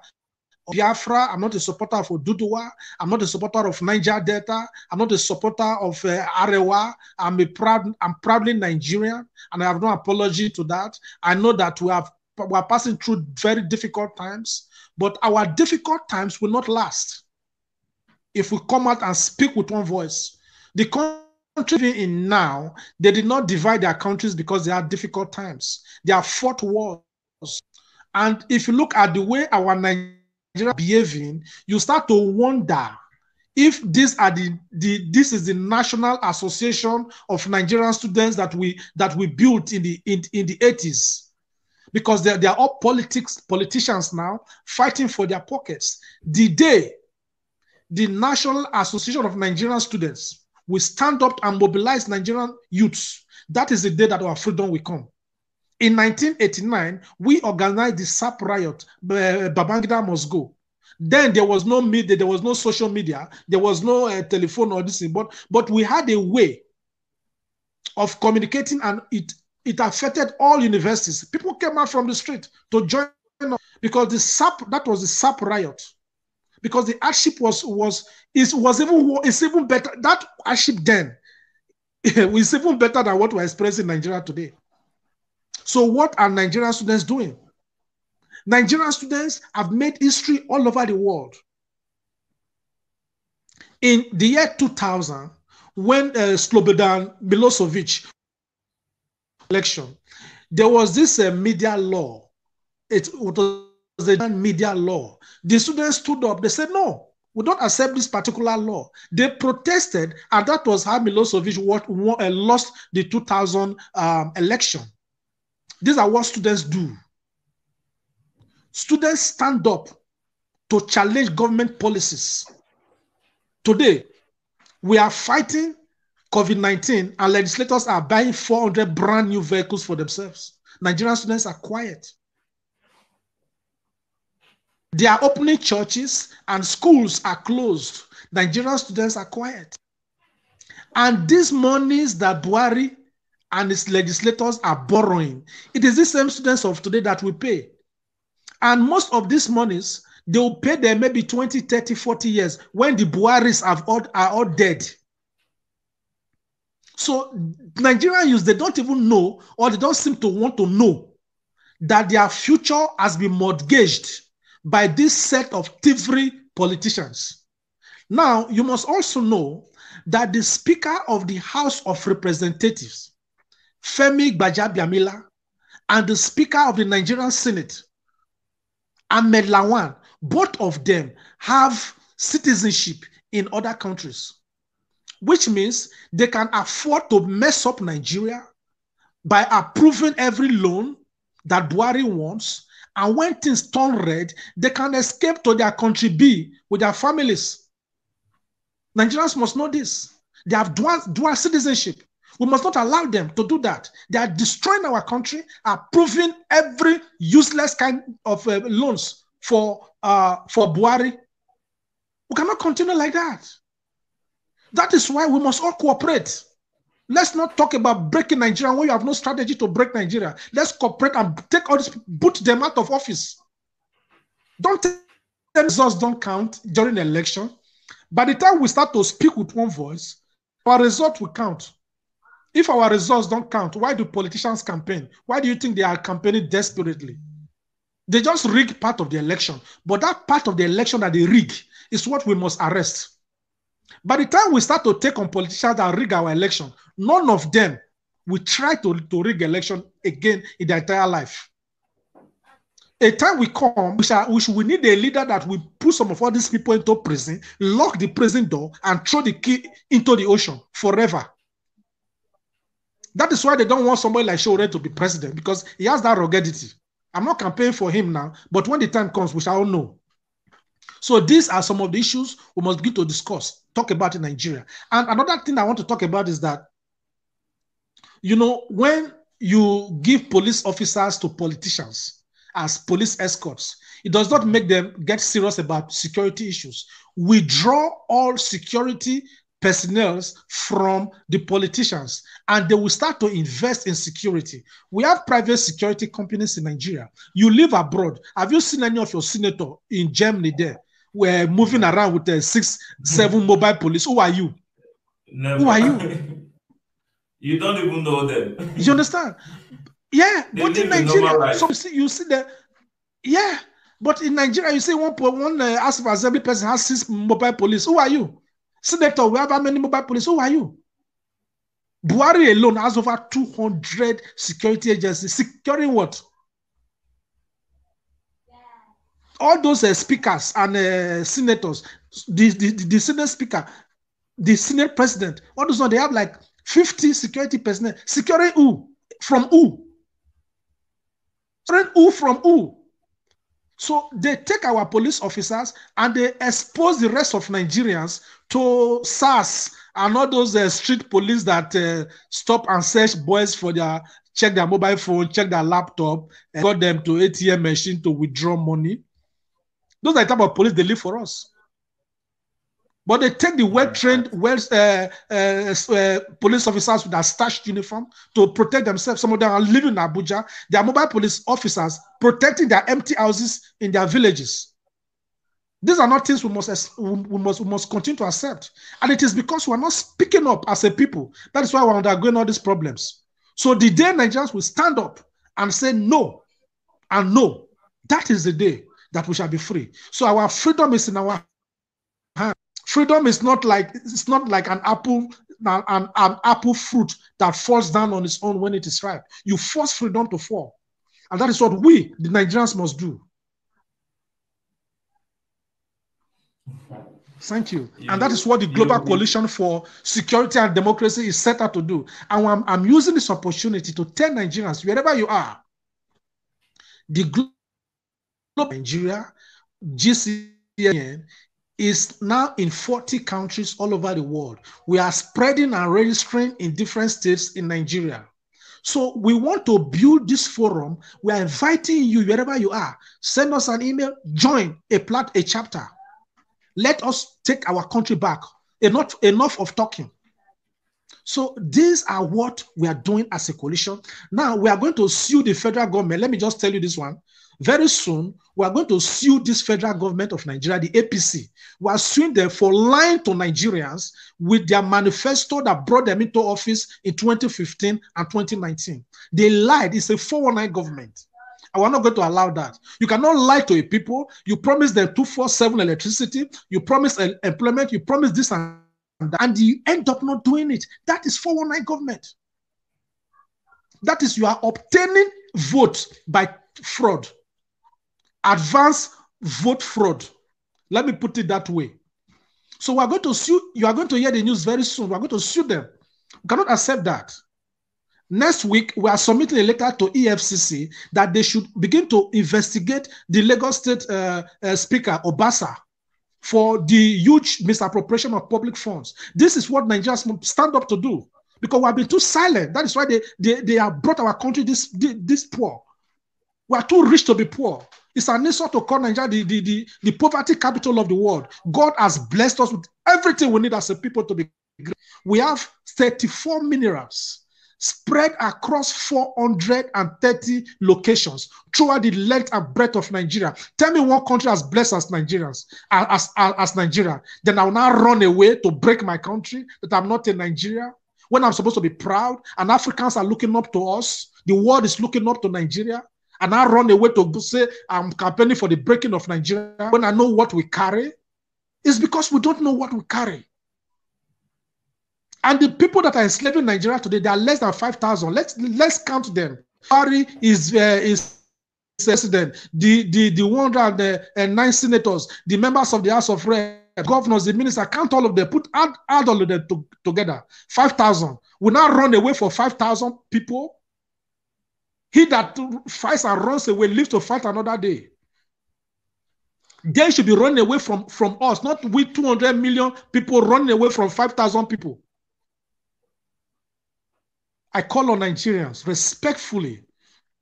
Biafra. I'm not a supporter of Oduduwa. I'm not a supporter of Niger Delta. I'm not a supporter of uh, Arewa. I'm a proud. I'm proudly Nigerian, and I have no apology to that. I know that we have we are passing through very difficult times, but our difficult times will not last if we come out and speak with one voice. The country in now, they did not divide their countries because they had difficult times. They are fought wars. And if you look at the way our Nigeria behaving, you start to wonder if this are the, the this is the National Association of Nigerian Students that we that we built in the in, in the 80s. Because they, they are all politics politicians now fighting for their pockets. The day the National Association of Nigerian Students will stand up and mobilize Nigerian youths. That is the day that our freedom will come. In 1989, we organized the SAP riot, uh, Babangida must go. Then there was no media, there was no social media, there was no uh, telephone or this, but but we had a way of communicating, and it it affected all universities. People came out from the street to join because the SAP that was the SAP riot because the hardship was was is was even is even better. That hardship then is even better than what we're experiencing in Nigeria today. So what are Nigerian students doing? Nigerian students have made history all over the world. In the year 2000, when uh, Slobodan Milosevic election, there was this uh, media law. It was a media law. The students stood up. They said, no, we don't accept this particular law. They protested, and that was how Milosevic uh, lost the 2000 um, election. These are what students do. Students stand up to challenge government policies. Today, we are fighting COVID 19, and legislators are buying 400 brand new vehicles for themselves. Nigerian students are quiet. They are opening churches and schools are closed. Nigerian students are quiet. And these monies that Buhari and its legislators are borrowing, it is the same students of today that we pay. And most of these monies, they will pay them maybe 20, 30, 40 years when the Buharis have all, are all dead. So Nigerian youth, they don't even know or they don't seem to want to know that their future has been mortgaged by this set of thievery politicians. Now, you must also know that the Speaker of the House of Representatives, Femi Gbajabiamila, and the Speaker of the Nigerian Senate, Ahmed Lawan, both of them have citizenship in other countries, which means they can afford to mess up Nigeria by approving every loan that Buhari wants and when things turn red, they can escape to their country B with their families. Nigerians must know this. They have dual, dual citizenship. We must not allow them to do that. They are destroying our country, approving every useless kind of uh, loans for uh, for Buhari. We cannot continue like that. That is why we must all cooperate. Let's not talk about breaking Nigeria when you have no strategy to break Nigeria. Let's cooperate and take all this, put them out of office. Don't tell results don't count during the election. By the time we start to speak with one voice, our result will count. If our results don't count, why do politicians campaign? Why do you think they are campaigning desperately? They just rig part of the election. But that part of the election that they rig is what we must arrest. By the time we start to take on politicians that rig our election, none of them will try to, to rig election again in their entire life. A time will come, we, shall, we, we need a leader that will put some of all these people into prison, lock the prison door, and throw the key into the ocean forever. That is why they don't want somebody like Sowore to be president because he has that ruggedity. I'm not campaigning for him now, but when the time comes, we shall know. So these are some of the issues we must begin to discuss, talk about in Nigeria. And another thing I want to talk about is that, you know, when you give police officers to politicians as police escorts, it does not make them get serious about security issues. Withdraw all security personnel from the politicians and they will start to invest in security. We have private security companies in Nigeria. You live abroad. Have you seen any of your senator in Germany there? We're moving around with a six, seven mobile police. Who are you? Never. Who are you? you don't even know them. You understand? Yeah, They but in live a normal Nigeria, so you see, you see the, yeah, but in Nigeria, you see one one uh, of Assembly person has six mobile police. Who are you? Senator, we have how many mobile police? Who are you? Buhari alone has over 200 security agencies. Securing what? all those uh, speakers and uh, senators, the, the, the, Senate speaker, the Senate president, all those they have like 50 security personnel. Securing who? From who? Securing who from who? So they take our police officers and they expose the rest of Nigerians to SARS and all those uh, street police that uh, stop and search boys for their check their mobile phone, check their laptop, and got them to ATM machine to withdraw money. Those are the type of police they leave for us. But they take the well-trained, well uh, uh, uh, police officers with a starched uniform to protect themselves. Some of them are living in Abuja. They are mobile police officers protecting their empty houses in their villages. These are not things we must we must we must continue to accept, and it is because we are not speaking up as a people. That is why we are undergoing all these problems. So the day Nigerians will stand up and say no, and no, that is the day that we shall be free. So our freedom is in our hand. Freedom is not like it's not like an apple an, an, an apple fruit that falls down on its own when it is ripe. You force freedom to fall. And that is what we, the Nigerians, must do. Thank you. you. And that is what the Global you, Coalition for Security and Democracy is set out to do. And I'm, I'm using this opportunity to tell Nigerians, wherever you are, the Global Nigeria, GCN, is now in 40 countries all over the world. We are spreading and registering in different states in Nigeria. So we want to build this forum. We are inviting you wherever you are. Send us an email, join a plat a chapter. Let us take our country back. Enough, enough of talking. So these are what we are doing as a coalition. Now we are going to sue the federal government. Let me just tell you this one. Very soon, we are going to sue this federal government of Nigeria, the APC. We are suing them for lying to Nigerians with their manifesto that brought them into office in 2015 and 2019. They lied. It's a 419 government. And we're not going to allow that. You cannot lie to a people. You promise them 247 electricity, you promise employment, you promise this and that, and you end up not doing it. That is 419 government. That is, you are obtaining votes by fraud, advanced vote fraud. Let me put it that way. So we're going to sue, you are going to hear the news very soon. We're going to sue them. We cannot accept that. Next week, we are submitting a letter to EFCC that they should begin to investigate the Lagos State uh, uh, Speaker, Obasa, for the huge misappropriation of public funds. This is what Nigerians stand up to do because we have been too silent. That is why they, they, they have brought our country this, this poor. We are too rich to be poor. It's an insult to call Nigeria the, the, the, the poverty capital of the world. God has blessed us with everything we need as a people to be great. We have 34 minerals spread across 430 locations throughout the length and breadth of Nigeria. Tell me one country has blessed us Nigerians, as, as, as Nigeria. Then I'll now run away to break my country, that I'm not in Nigeria. When I'm supposed to be proud, and Africans are looking up to us, the world is looking up to Nigeria, and I run away to say I'm campaigning for the breaking of Nigeria when I know what we carry. It's because we don't know what we carry. And the people that are enslaving Nigeria today, they are less than 5,000. Let's let's count them. Buhari is uh, is president. The the the 109 uh, senators, the members of the House of Reps, governors, the ministers, count all of them. Put add, add all of them to, together. 5,000. We now run away for 5,000 people. He that fights and runs away lives to fight another day. They should be running away from, from us, not we 200 million people running away from 5,000 people. I call on Nigerians respectfully,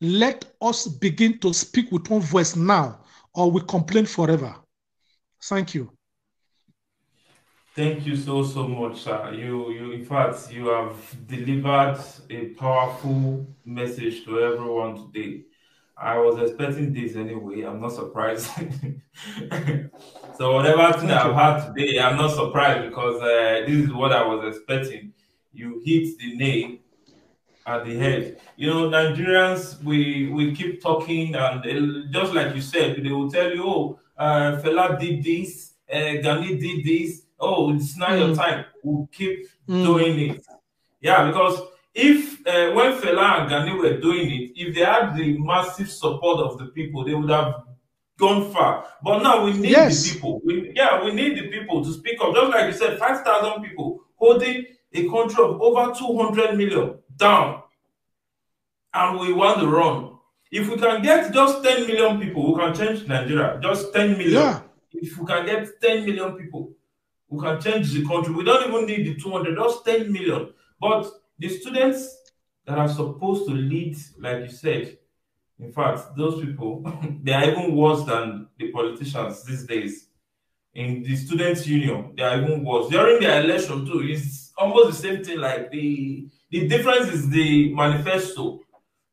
let us begin to speak with one voice now, or we complain forever. Thank you. Thank you so so much, sir. You you in fact you have delivered a powerful message to everyone today. I was expecting this anyway. I'm not surprised. so whatever thing I've had today, I'm not surprised because uh, this is what I was expecting. You hit the nail at the head. You know, Nigerians, we we keep talking, and just like you said, they will tell you, "Oh, uh, Fela did this, uh, Gani did this. Oh, it's not mm. your time." We'll keep mm. doing it. Yeah, because if uh, when Fela and Gani were doing it, if they had the massive support of the people, they would have gone far. But now we need yes. the people. We, yeah, we need the people to speak up. Just like you said, five thousand people holding a country of over two hundred million down and we want to run. If we can get just 10 million people, we can change Nigeria. Just 10 million. Yeah. If we can get 10 million people, we can change the country. We don't even need the 200, just 10 million. But the students that are supposed to lead, like you said, in fact, those people, they are even worse than the politicians these days. In the students' union, they are even worse. During the election, too, it's almost the same thing. Like the the difference is the manifesto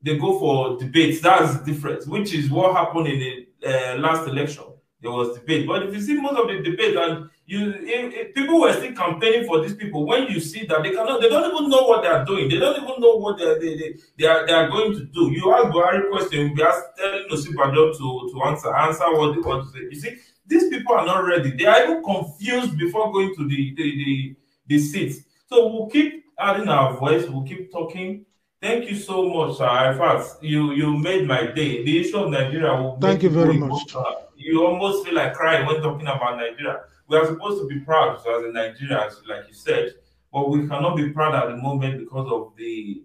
they go for debates. That's different, which is what happened in the uh, last election. There was debate, but if you see most of the debate and you if, if people were still campaigning for these people, when you see that they cannot, they don't even know what they are doing. They don't even know what they they, they, they are they are going to do. You ask Buhari question, we are telling Osinbajo to to answer answer what they want to say. You see, these people are not ready. They are even confused before going to the the the, the seats. So we'll keep adding our voice, we'll keep talking. Thank you so much, sir. In fact, you you made my day. The issue of Nigeria will Thank you very much. You almost feel like crying when talking about Nigeria. We are supposed to be proud as a Nigerians, like you said, but we cannot be proud at the moment because of the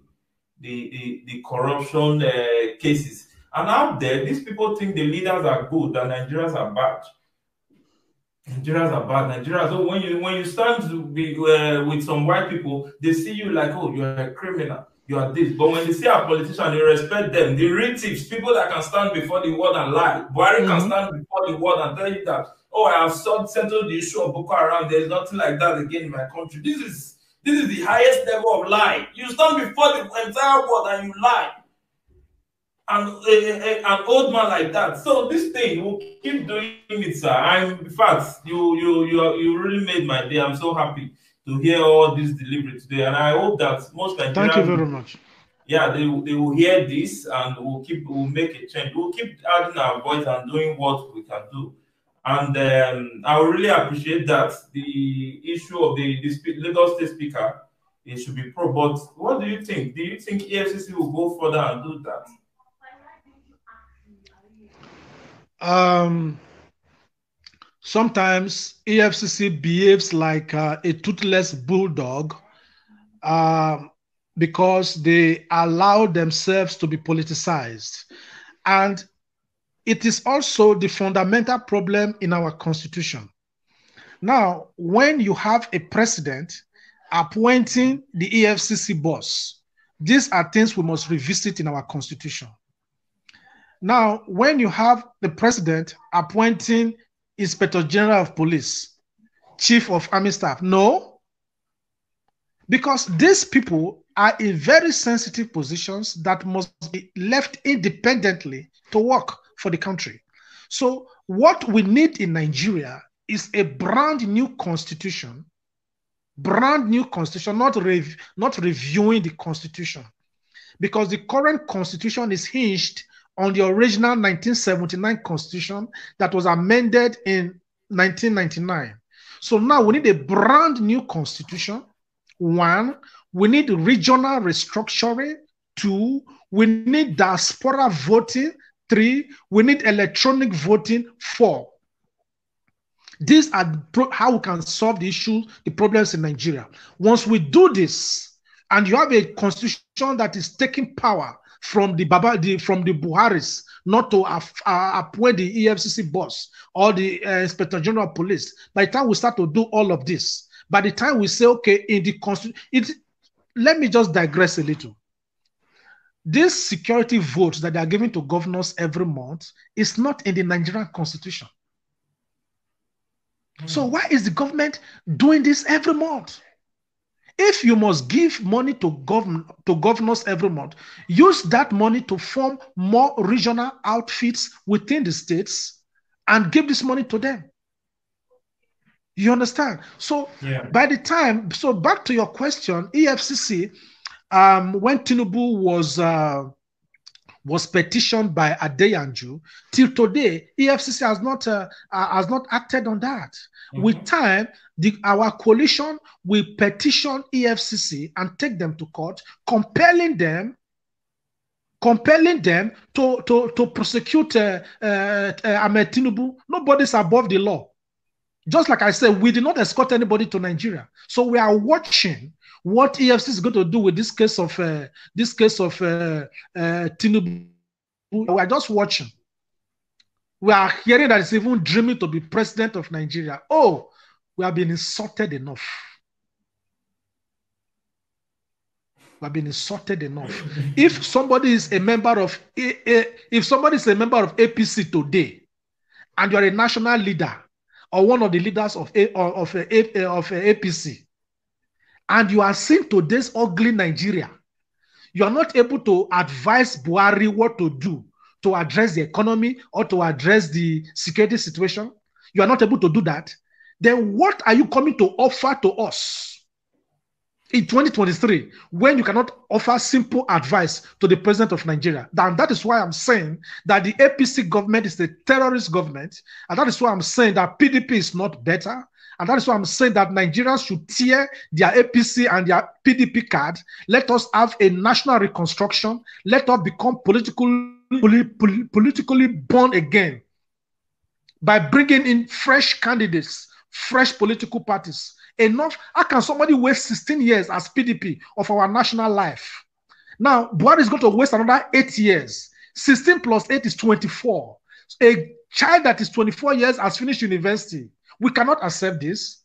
the the, the corruption uh, cases. And out there, these people think the leaders are good and Nigerians are bad. Nigerians are bad. Nigerians. So when you when you stand to be uh, with some white people, they see you like, oh, you're a criminal. You are this. But when they see a politician, they respect them. The real thieves, people that can stand before the world and lie. Buhari mm-hmm. can stand before the world and tell you that, oh, I have settled the issue of Boko Haram. There's nothing like that again in my country. This is this is the highest level of lie. You stand before the entire world and you lie. And eh, eh, eh, an old man like that. So this thing will keep doing it, sir. I'm in fact, you you you you really made my day. I'm so happy to hear all this delivery today, and I hope that most Nigerians. Thank you very much. Yeah, they, they will hear this and we'll keep we'll make a change. We'll keep adding our voice and doing what we can do. And um, I really appreciate that the issue of the, the Lagos State Speaker it should be pro. But what do you think? Do you think EFCC will go further and do that? Um, sometimes EFCC behaves like uh, a toothless bulldog uh, because they allow themselves to be politicized. And it is also the fundamental problem in our constitution. Now, when you have a president appointing the EFCC boss, these are things we must revisit in our constitution. Now, when you have the president appointing inspector general of police, chief of army staff, no, because these people are in very sensitive positions that must be left independently to work for the country. So, what we need in Nigeria is a brand new constitution, brand new constitution, not, rev- not reviewing the constitution, because the current constitution is hinged on the original 1979 constitution that was amended in 1999. So now we need a brand new constitution. One, we need regional restructuring. Two, we need diaspora voting Three, we need electronic voting. Four, these are how we can solve the issues, the problems in Nigeria. Once we do this, and you have a constitution that is taking power from the Baba, the, from the Buharis, not to uh, appoint the EFCC boss or the uh, Inspector General of Police. By the time we start to do all of this, by the time we say, okay, in the constitution, let me just digress a little. This security vote that they are giving to governors every month is not in the Nigerian constitution. Mm. So why is the government doing this every month? If you must give money to govern to governors every month, use that money to form more regional outfits within the states and give this money to them. You understand? So yeah. by the time, so back to your question, EFCC um, when Tinubu was uh, was petitioned by Adeyanju, till today, EFCC has not uh, uh, has not acted on that. Mm-hmm. With time, the, our coalition will petition EFCC and take them to court, compelling them compelling them to, to, to prosecute uh, uh, uh, Ahmed Tinubu. Nobody's above the law. Just like I said, we did not escort anybody to Nigeria. So we are watching what EFC is going to do with this case of uh, this case of uh, uh, Tinubu. We are just watching. We are hearing that it's even dreaming to be president of Nigeria. Oh, we have been insulted enough. We have been insulted enough. if somebody is a member of if somebody is a member of APC today, and you are a national leader or one of the leaders of a, of a, of a APC, and you are seeing today's ugly Nigeria, you are not able to advise Buhari what to do to address the economy or to address the security situation, you are not able to do that, then what are you coming to offer to us in 2023 when you cannot offer simple advice to the president of Nigeria? And that is why I'm saying that the APC government is a terrorist government. And that is why I'm saying that PDP is not better. And that is why I'm saying that Nigerians should tear their APC and their PDP card. Let us have a national reconstruction. Let us become politically, politically born again by bringing in fresh candidates, fresh political parties. Enough. How can somebody waste 16 years as PDP of our national life? Now, Buhari is going to waste another eight years. 16 plus 8 is 24. A child that is 24 years has finished university. We cannot accept this.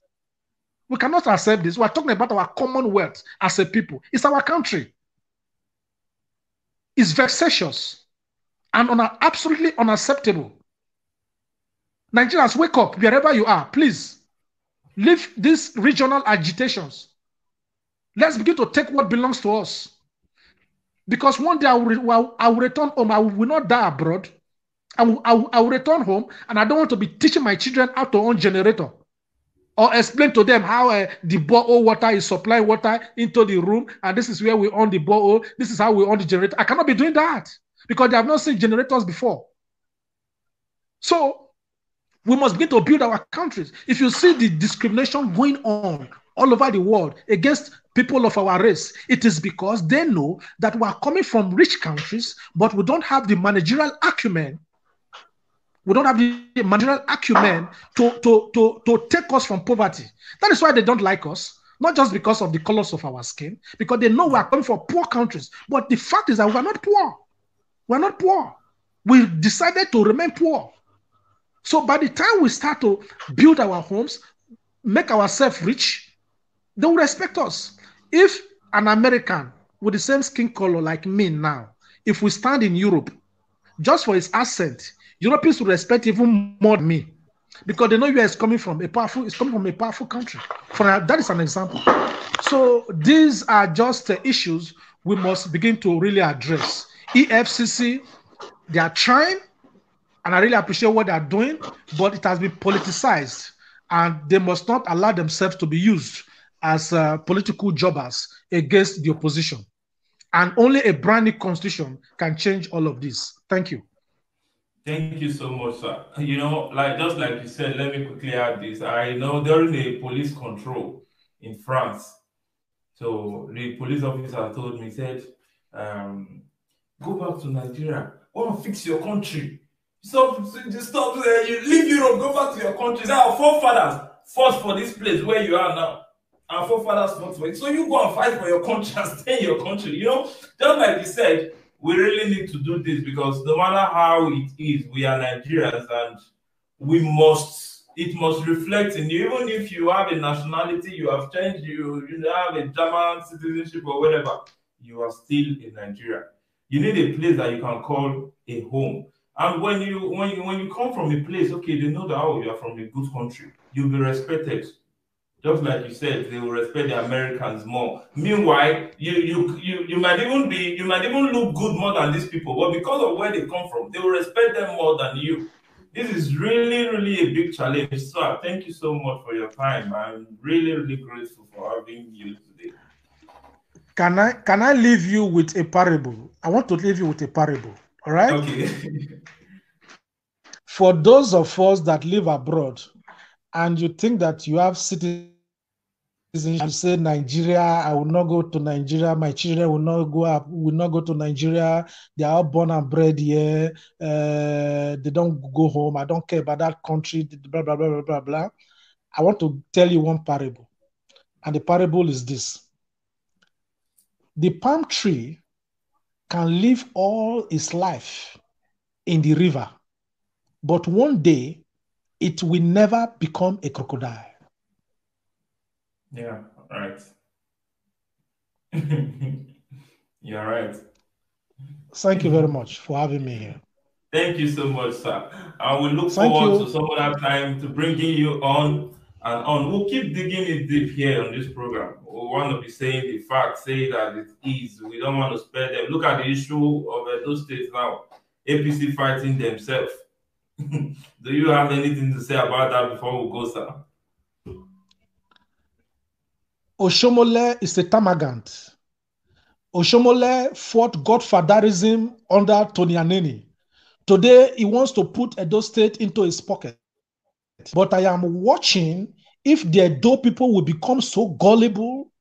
We cannot accept this. We are talking about our commonwealth as a people. It's our country. It's vexatious and un- absolutely unacceptable. Nigerians, wake up wherever you are, please. Leave these regional agitations. Let's begin to take what belongs to us. Because one day I will, I will return home. I will not die abroad. I will, return home and I don't want to be teaching my children how to own generator or explain to them how uh, the borehole water is supplying water into the room and this is where we own the borehole. This is how we own the generator. I cannot be doing that because they have not seen generators before. So we must begin to build our countries. If you see the discrimination going on all over the world against people of our race, it is because they know that we are coming from rich countries, but we don't have the managerial acumen we don't have the managerial acumen to, to, to, to take us from poverty. That is why they don't like us, not just because of the colors of our skin, because they know we are coming from poor countries. But the fact is that we are not poor. We are not poor. We decided to remain poor. So by the time we start to build our homes, make ourselves rich, they will respect us. If an American with the same skin color like me now, if we stand in Europe, just for his accent, Europeans will respect even more than me because they know US is coming from a powerful, it's coming from a powerful country. For that is an example. So these are just uh, issues we must begin to really address. EFCC, they are trying, and I really appreciate what they are doing, but it has been politicized, and they must not allow themselves to be used as uh, political jobbers against the opposition. And only a brand new constitution can change all of this. Thank you. Thank you so much, sir. You know, like just like you said, let me quickly add this. I know there is a police control in France. So the police officer told me, said, um, go back to Nigeria. Go and fix your country. Stop, stop. Uh, you leave Europe, go back to your country. Our forefathers fought for this place where you are now. Our forefathers fought for it. So you go and fight for your country and stay in your country. You know, just like you said, we really need to do this because no matter how it is, we are Nigerians and we must, it must reflect in you. Even if you have a nationality, you have changed, you, you have a German citizenship or whatever, you are still in Nigeria. You need a place that you can call a home. And when you when you when you come from a place, okay, they know that oh, you are from a good country, you'll be respected just like you said, they will respect the Americans more. Meanwhile, you you you you might even be you might even look good more than these people, but because of where they come from, they will respect them more than you. This is really, really a big challenge. So thank you so much for your time. I'm really, really grateful for having you today. Can I can I leave you with a parable? I want to leave you with a parable. All right. Okay. for those of us that live abroad and you think that you have citizens you say Nigeria, I will not go to Nigeria. My children will not go up, will not go to Nigeria. They are all born and bred here. Uh, they don't go home. I don't care about that country. Blah blah blah blah blah blah. I want to tell you one parable, and the parable is this: the palm tree can live all its life in the river, but one day it will never become a crocodile. Yeah, right. You're right. Thank you very much for having me here. Thank you so much, sir. I will look Thank forward you. to some other time to bringing you on and on. We'll keep digging it deep here on this program. We want to be saying the fact, say that it is. We don't want to spare them. Look at the issue of uh, those states now. APC fighting themselves. Do you have anything to say about that before we go, sir? Oshiomhole is a Termagant. Oshiomhole fought godfatherism under Tony Anenih. Today, he wants to put Edo State into his pocket. But I am watching if the Edo people will become so gullible,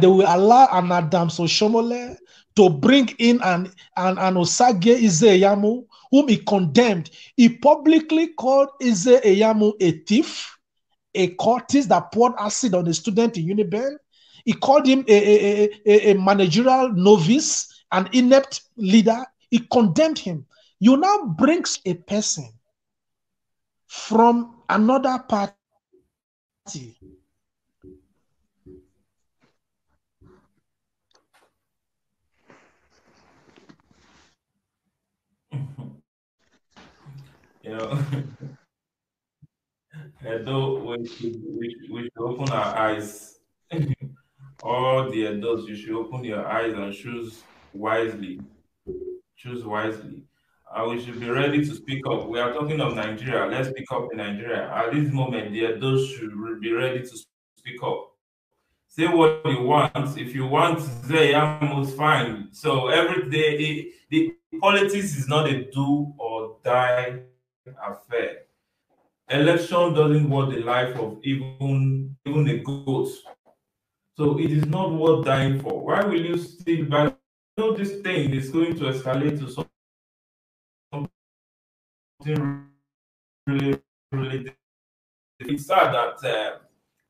they will allow an Adams Oshiomhole to bring in an, an, an Osagie Ize-Iyamu, whom he condemned. He publicly called Ize-Iyamu a thief, a cultist that poured acid on a student in Uniben. He called him a, a, a, a managerial novice, an inept leader. He condemned him. You now brings a person from another party you know, Edo, we should, we, should, we should open our eyes. All the adults, you should open your eyes and choose wisely. Choose wisely. And we should be ready to speak up. We are talking of Nigeria. Let's speak up in Nigeria. At this moment, the adults should be ready to speak up. Say what you want. If you want Ize-Iyamu, fine. So every day, the politics is not a do or die affair. Election doesn't worth the life of even even a goat. So it is not worth dying for. Why will you still buy? You know this thing is going to escalate to something really, really. It's sad that uh,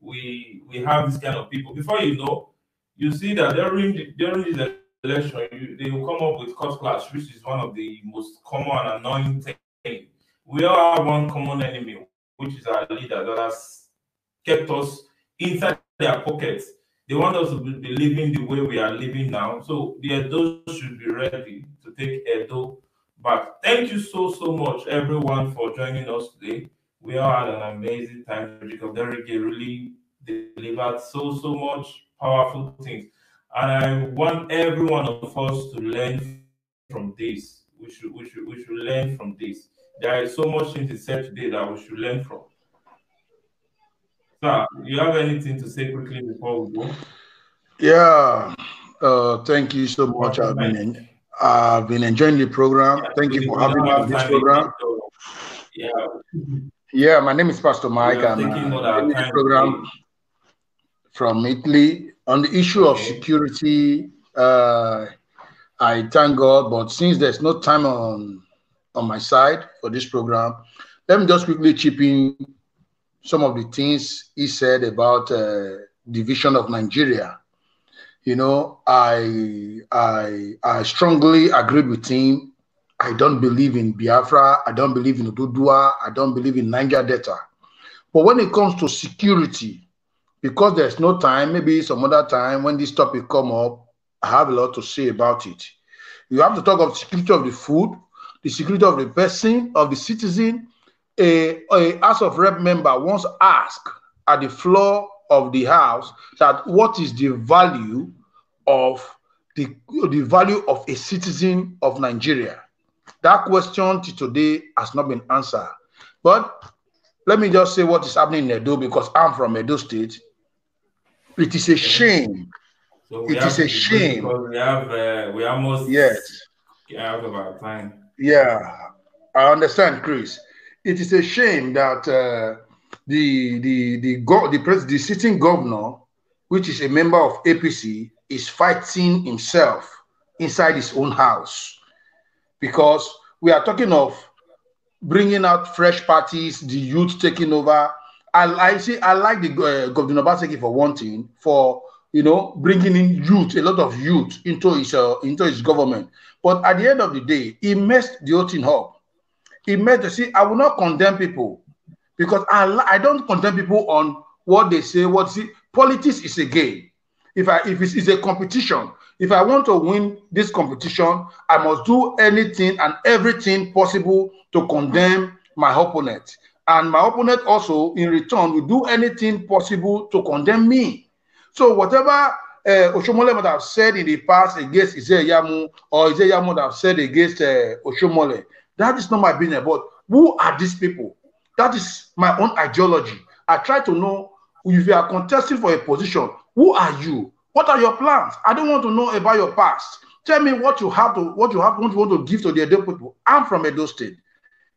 we we have this kind of people. Before you know, you see that during the, during this election, you, they will come up with cost class, which is one of the most common and annoying things we all have one common enemy, which is our leader that has kept us inside their pockets. They want us to be living the way we are living now. So the Edo should be ready to take Edo back. Thank you so, so much, everyone, for joining us today. We all had an amazing time. Jacob Derrick really delivered so, so much powerful things. And I want every one of us to learn from this. We should, we should, we should learn from this. There is so much things he said today that we should learn from. Sir, you have anything to say quickly before we go? Yeah, uh, thank you so much. I've been, I've been enjoying the program. Yeah, thank you for having me on this program. yeah. Yeah, my name is Pastor Mike. I'm in the program from Italy on the issue of security. Uh, I thank God, but since there's no time on on my side for this program. Let me just quickly chip in some of the things he said about uh, division of Nigeria. You know, I I I strongly agreed with him. I don't believe in Biafra. I don't believe in Oduduwa. I don't believe in Niger Delta. But when it comes to security, because there's no time, maybe some other time when this topic come up, I have a lot to say about it. You have to talk of security of the food, the security of the person, of the citizen. A, a House of Rep member once asked at the floor of the House that what is the value of the, the value of a citizen of Nigeria? That question to today has not been answered. But let me just say what is happening in Edo because I'm from Edo State. It is a shame. So it is a shame. We have uh, we almost yes out of our time. Yeah, I understand, Chris. It is a shame that uh, the the the go- the, pres- the sitting governor, which is a member of APC, is fighting himself inside his own house, because we are talking of bringing out fresh parties, the youth taking over. I, I see. I like the uh, Governor Obaseki for one thing, for you know, bringing in youth, a lot of youth into his uh, into his government. But at the end of the day, he messed the whole thing up. He made the see. I will not condemn people because I I don't condemn people on what they say. What see, politics is a game. If I if it's, it's a competition, if I want to win this competition, I must do anything and everything possible to condemn my opponent. And my opponent also, in return, will do anything possible to condemn me. So whatever uh, Oshiomhole might have said in the past against Ize-Iyamu or Ize-Iyamu would have said against uh, Oshiomhole, that is not my business. But who are these people? That is my own ideology. I try to know if you are contesting for a position, who are you? What are your plans? I don't want to know about your past. Tell me what you have to what you have what you want to give to the Edo people. I'm from Edo State.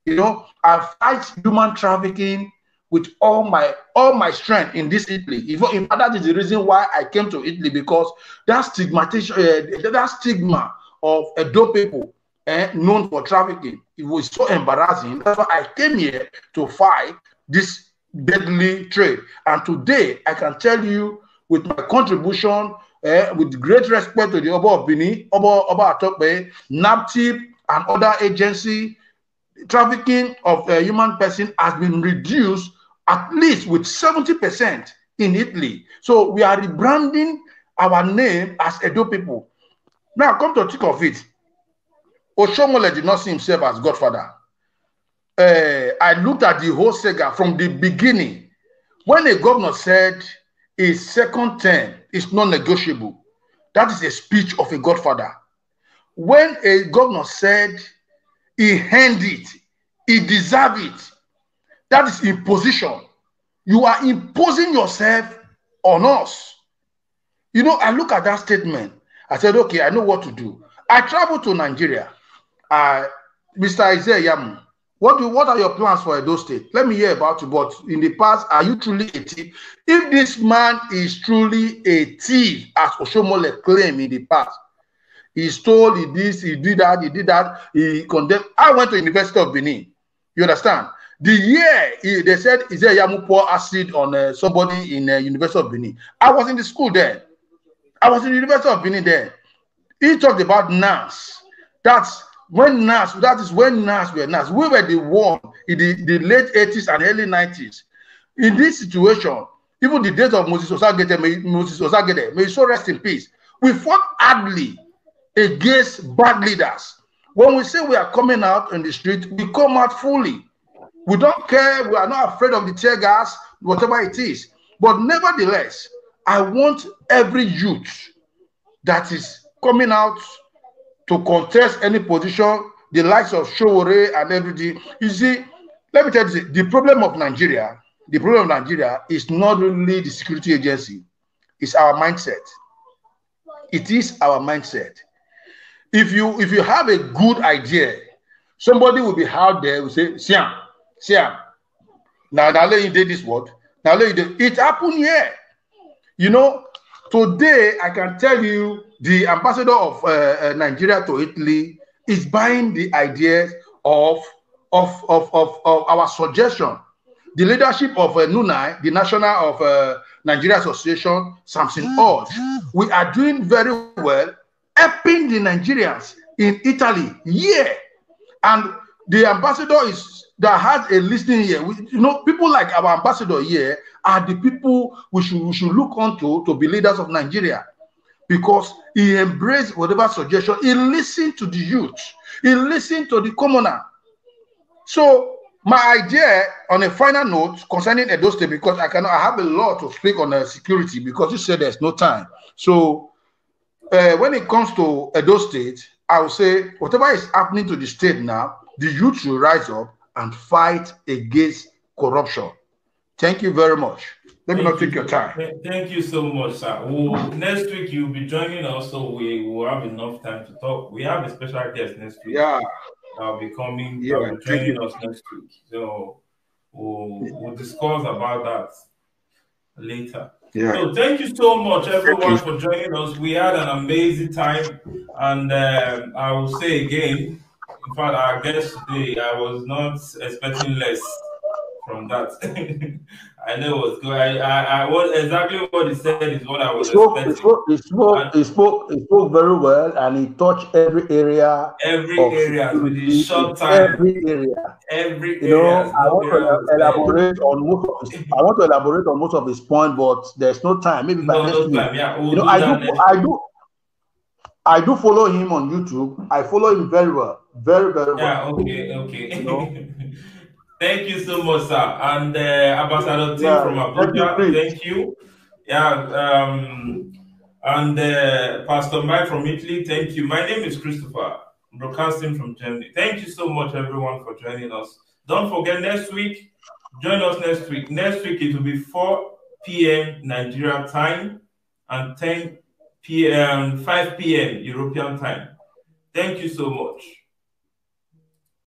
You know, I fight human trafficking with all my all my strength in this Italy. Even that is the reason why I came to Italy because that stigmatization, uh, that stigma of Edo people eh, known for trafficking, it was so embarrassing. That's why I came here to fight this deadly trade. And today I can tell you with my contribution, eh, with great respect to the Oba of Bini, Oba Oba Atokbe, NAPTIP, and other agency, trafficking of a human person has been reduced at least with 70% in Italy. So we are rebranding our name as Edo people. Now, come to think of it. Oshiomhole did not see himself as Godfather. Uh, I looked at the whole saga from the beginning. When a governor said his second term is non-negotiable, that is a speech of a Godfather. When a governor said he earned it, he deserved it, that is imposition. You are imposing yourself on us. You know, I look at that statement. I said, okay, I know what to do. I traveled to Nigeria. Uh, Mr. Ize-Iyamu, what do what are your plans for Edo State? Let me hear about you. But in the past, are you truly a thief? If this man is truly a thief, as Oshiomhole claimed in the past, he stole, he did this, he did that, he did that, he condemned. I went to University of Benin. You understand? The year he, they said Isaiah pour acid on uh, somebody in uh, University of Benin. I was in the school there. I was in the University of Benin there. He talked about NAS. That's when NAS, that is when NAS were NAS. We were the one in the, the late 80s and early 90s. In this situation, even the days of Moses Osagede, Moses Osagede, may so rest in peace. We fought hardly against bad leaders. When we say we are coming out in the street, we come out fully. We don't care. We are not afraid of the tear gas, whatever it is. But nevertheless, I want every youth that is coming out to contest any position, the likes of Sowore and everything. You see, let me tell you, the problem of Nigeria, the problem of Nigeria is not really the security agency, it's our mindset. It is our mindset. If you if you have a good idea, somebody will be out there will say, Siam, Siam. Now, now let you do this word. Now let you do it happened here. You know, today I can tell you the ambassador of uh, uh, Nigeria to Italy is buying the ideas of, of, of, of, of our suggestion. The leadership of uh, NUNAI, the National of uh, Nigeria Association, Samson Odd, we are doing very well helping the Nigerians in Italy. Yeah. And the ambassador is that has a listening here. We, you know, people like our ambassador here are the people we should, we should look on to be leaders of Nigeria because he embraced whatever suggestion. He listened to the youth. He listened to the commoner. So my idea on a final note concerning Edo State, because I cannot, I have a lot to speak on the security because you said there's no time. So uh, when it comes to Edo State, I will say whatever is happening to the state now, the youth should rise up and fight against corruption. Thank you very much. Let me not take your time. Thank you so much, sir. Well, next week you'll be joining us, so we will have enough time to talk. We have a special guest next week. Yeah. I'll be coming, yeah, I'll be joining us next week. So we'll, we'll discuss about that later. Yeah. So thank you so much, everyone, for joining us. We had an amazing time, and uh, I will say again, in fact, our guest today, I was not expecting less from that. I know what's good. I, I, I what exactly what he said is what I was he spoke, expecting. He spoke, he spoke, he spoke, he spoke very well, and he touched every area. Every area with his short time. Every area. Every you area. know, I want to elaborate on most. Of his, I want to elaborate on most of his point, but there's no time. Maybe by No, next no week. time. Yeah, we'll You know, do I do, I do, I do follow him on YouTube. I follow him very well, very, very well. Yeah, okay, okay. You know? thank you so much, sir. And uh, Ambassador Tim Yeah, from thank you, Abuja, thank you. Yeah, um, and uh, Pastor Mike from Italy, thank you. My name is Christopher, broadcasting from Germany. Thank you so much, everyone, for joining us. Don't forget, next week, join us next week. Next week, it will be 4 p.m. Nigeria time and 10 p.m., 5 p.m. European time. Thank you so much.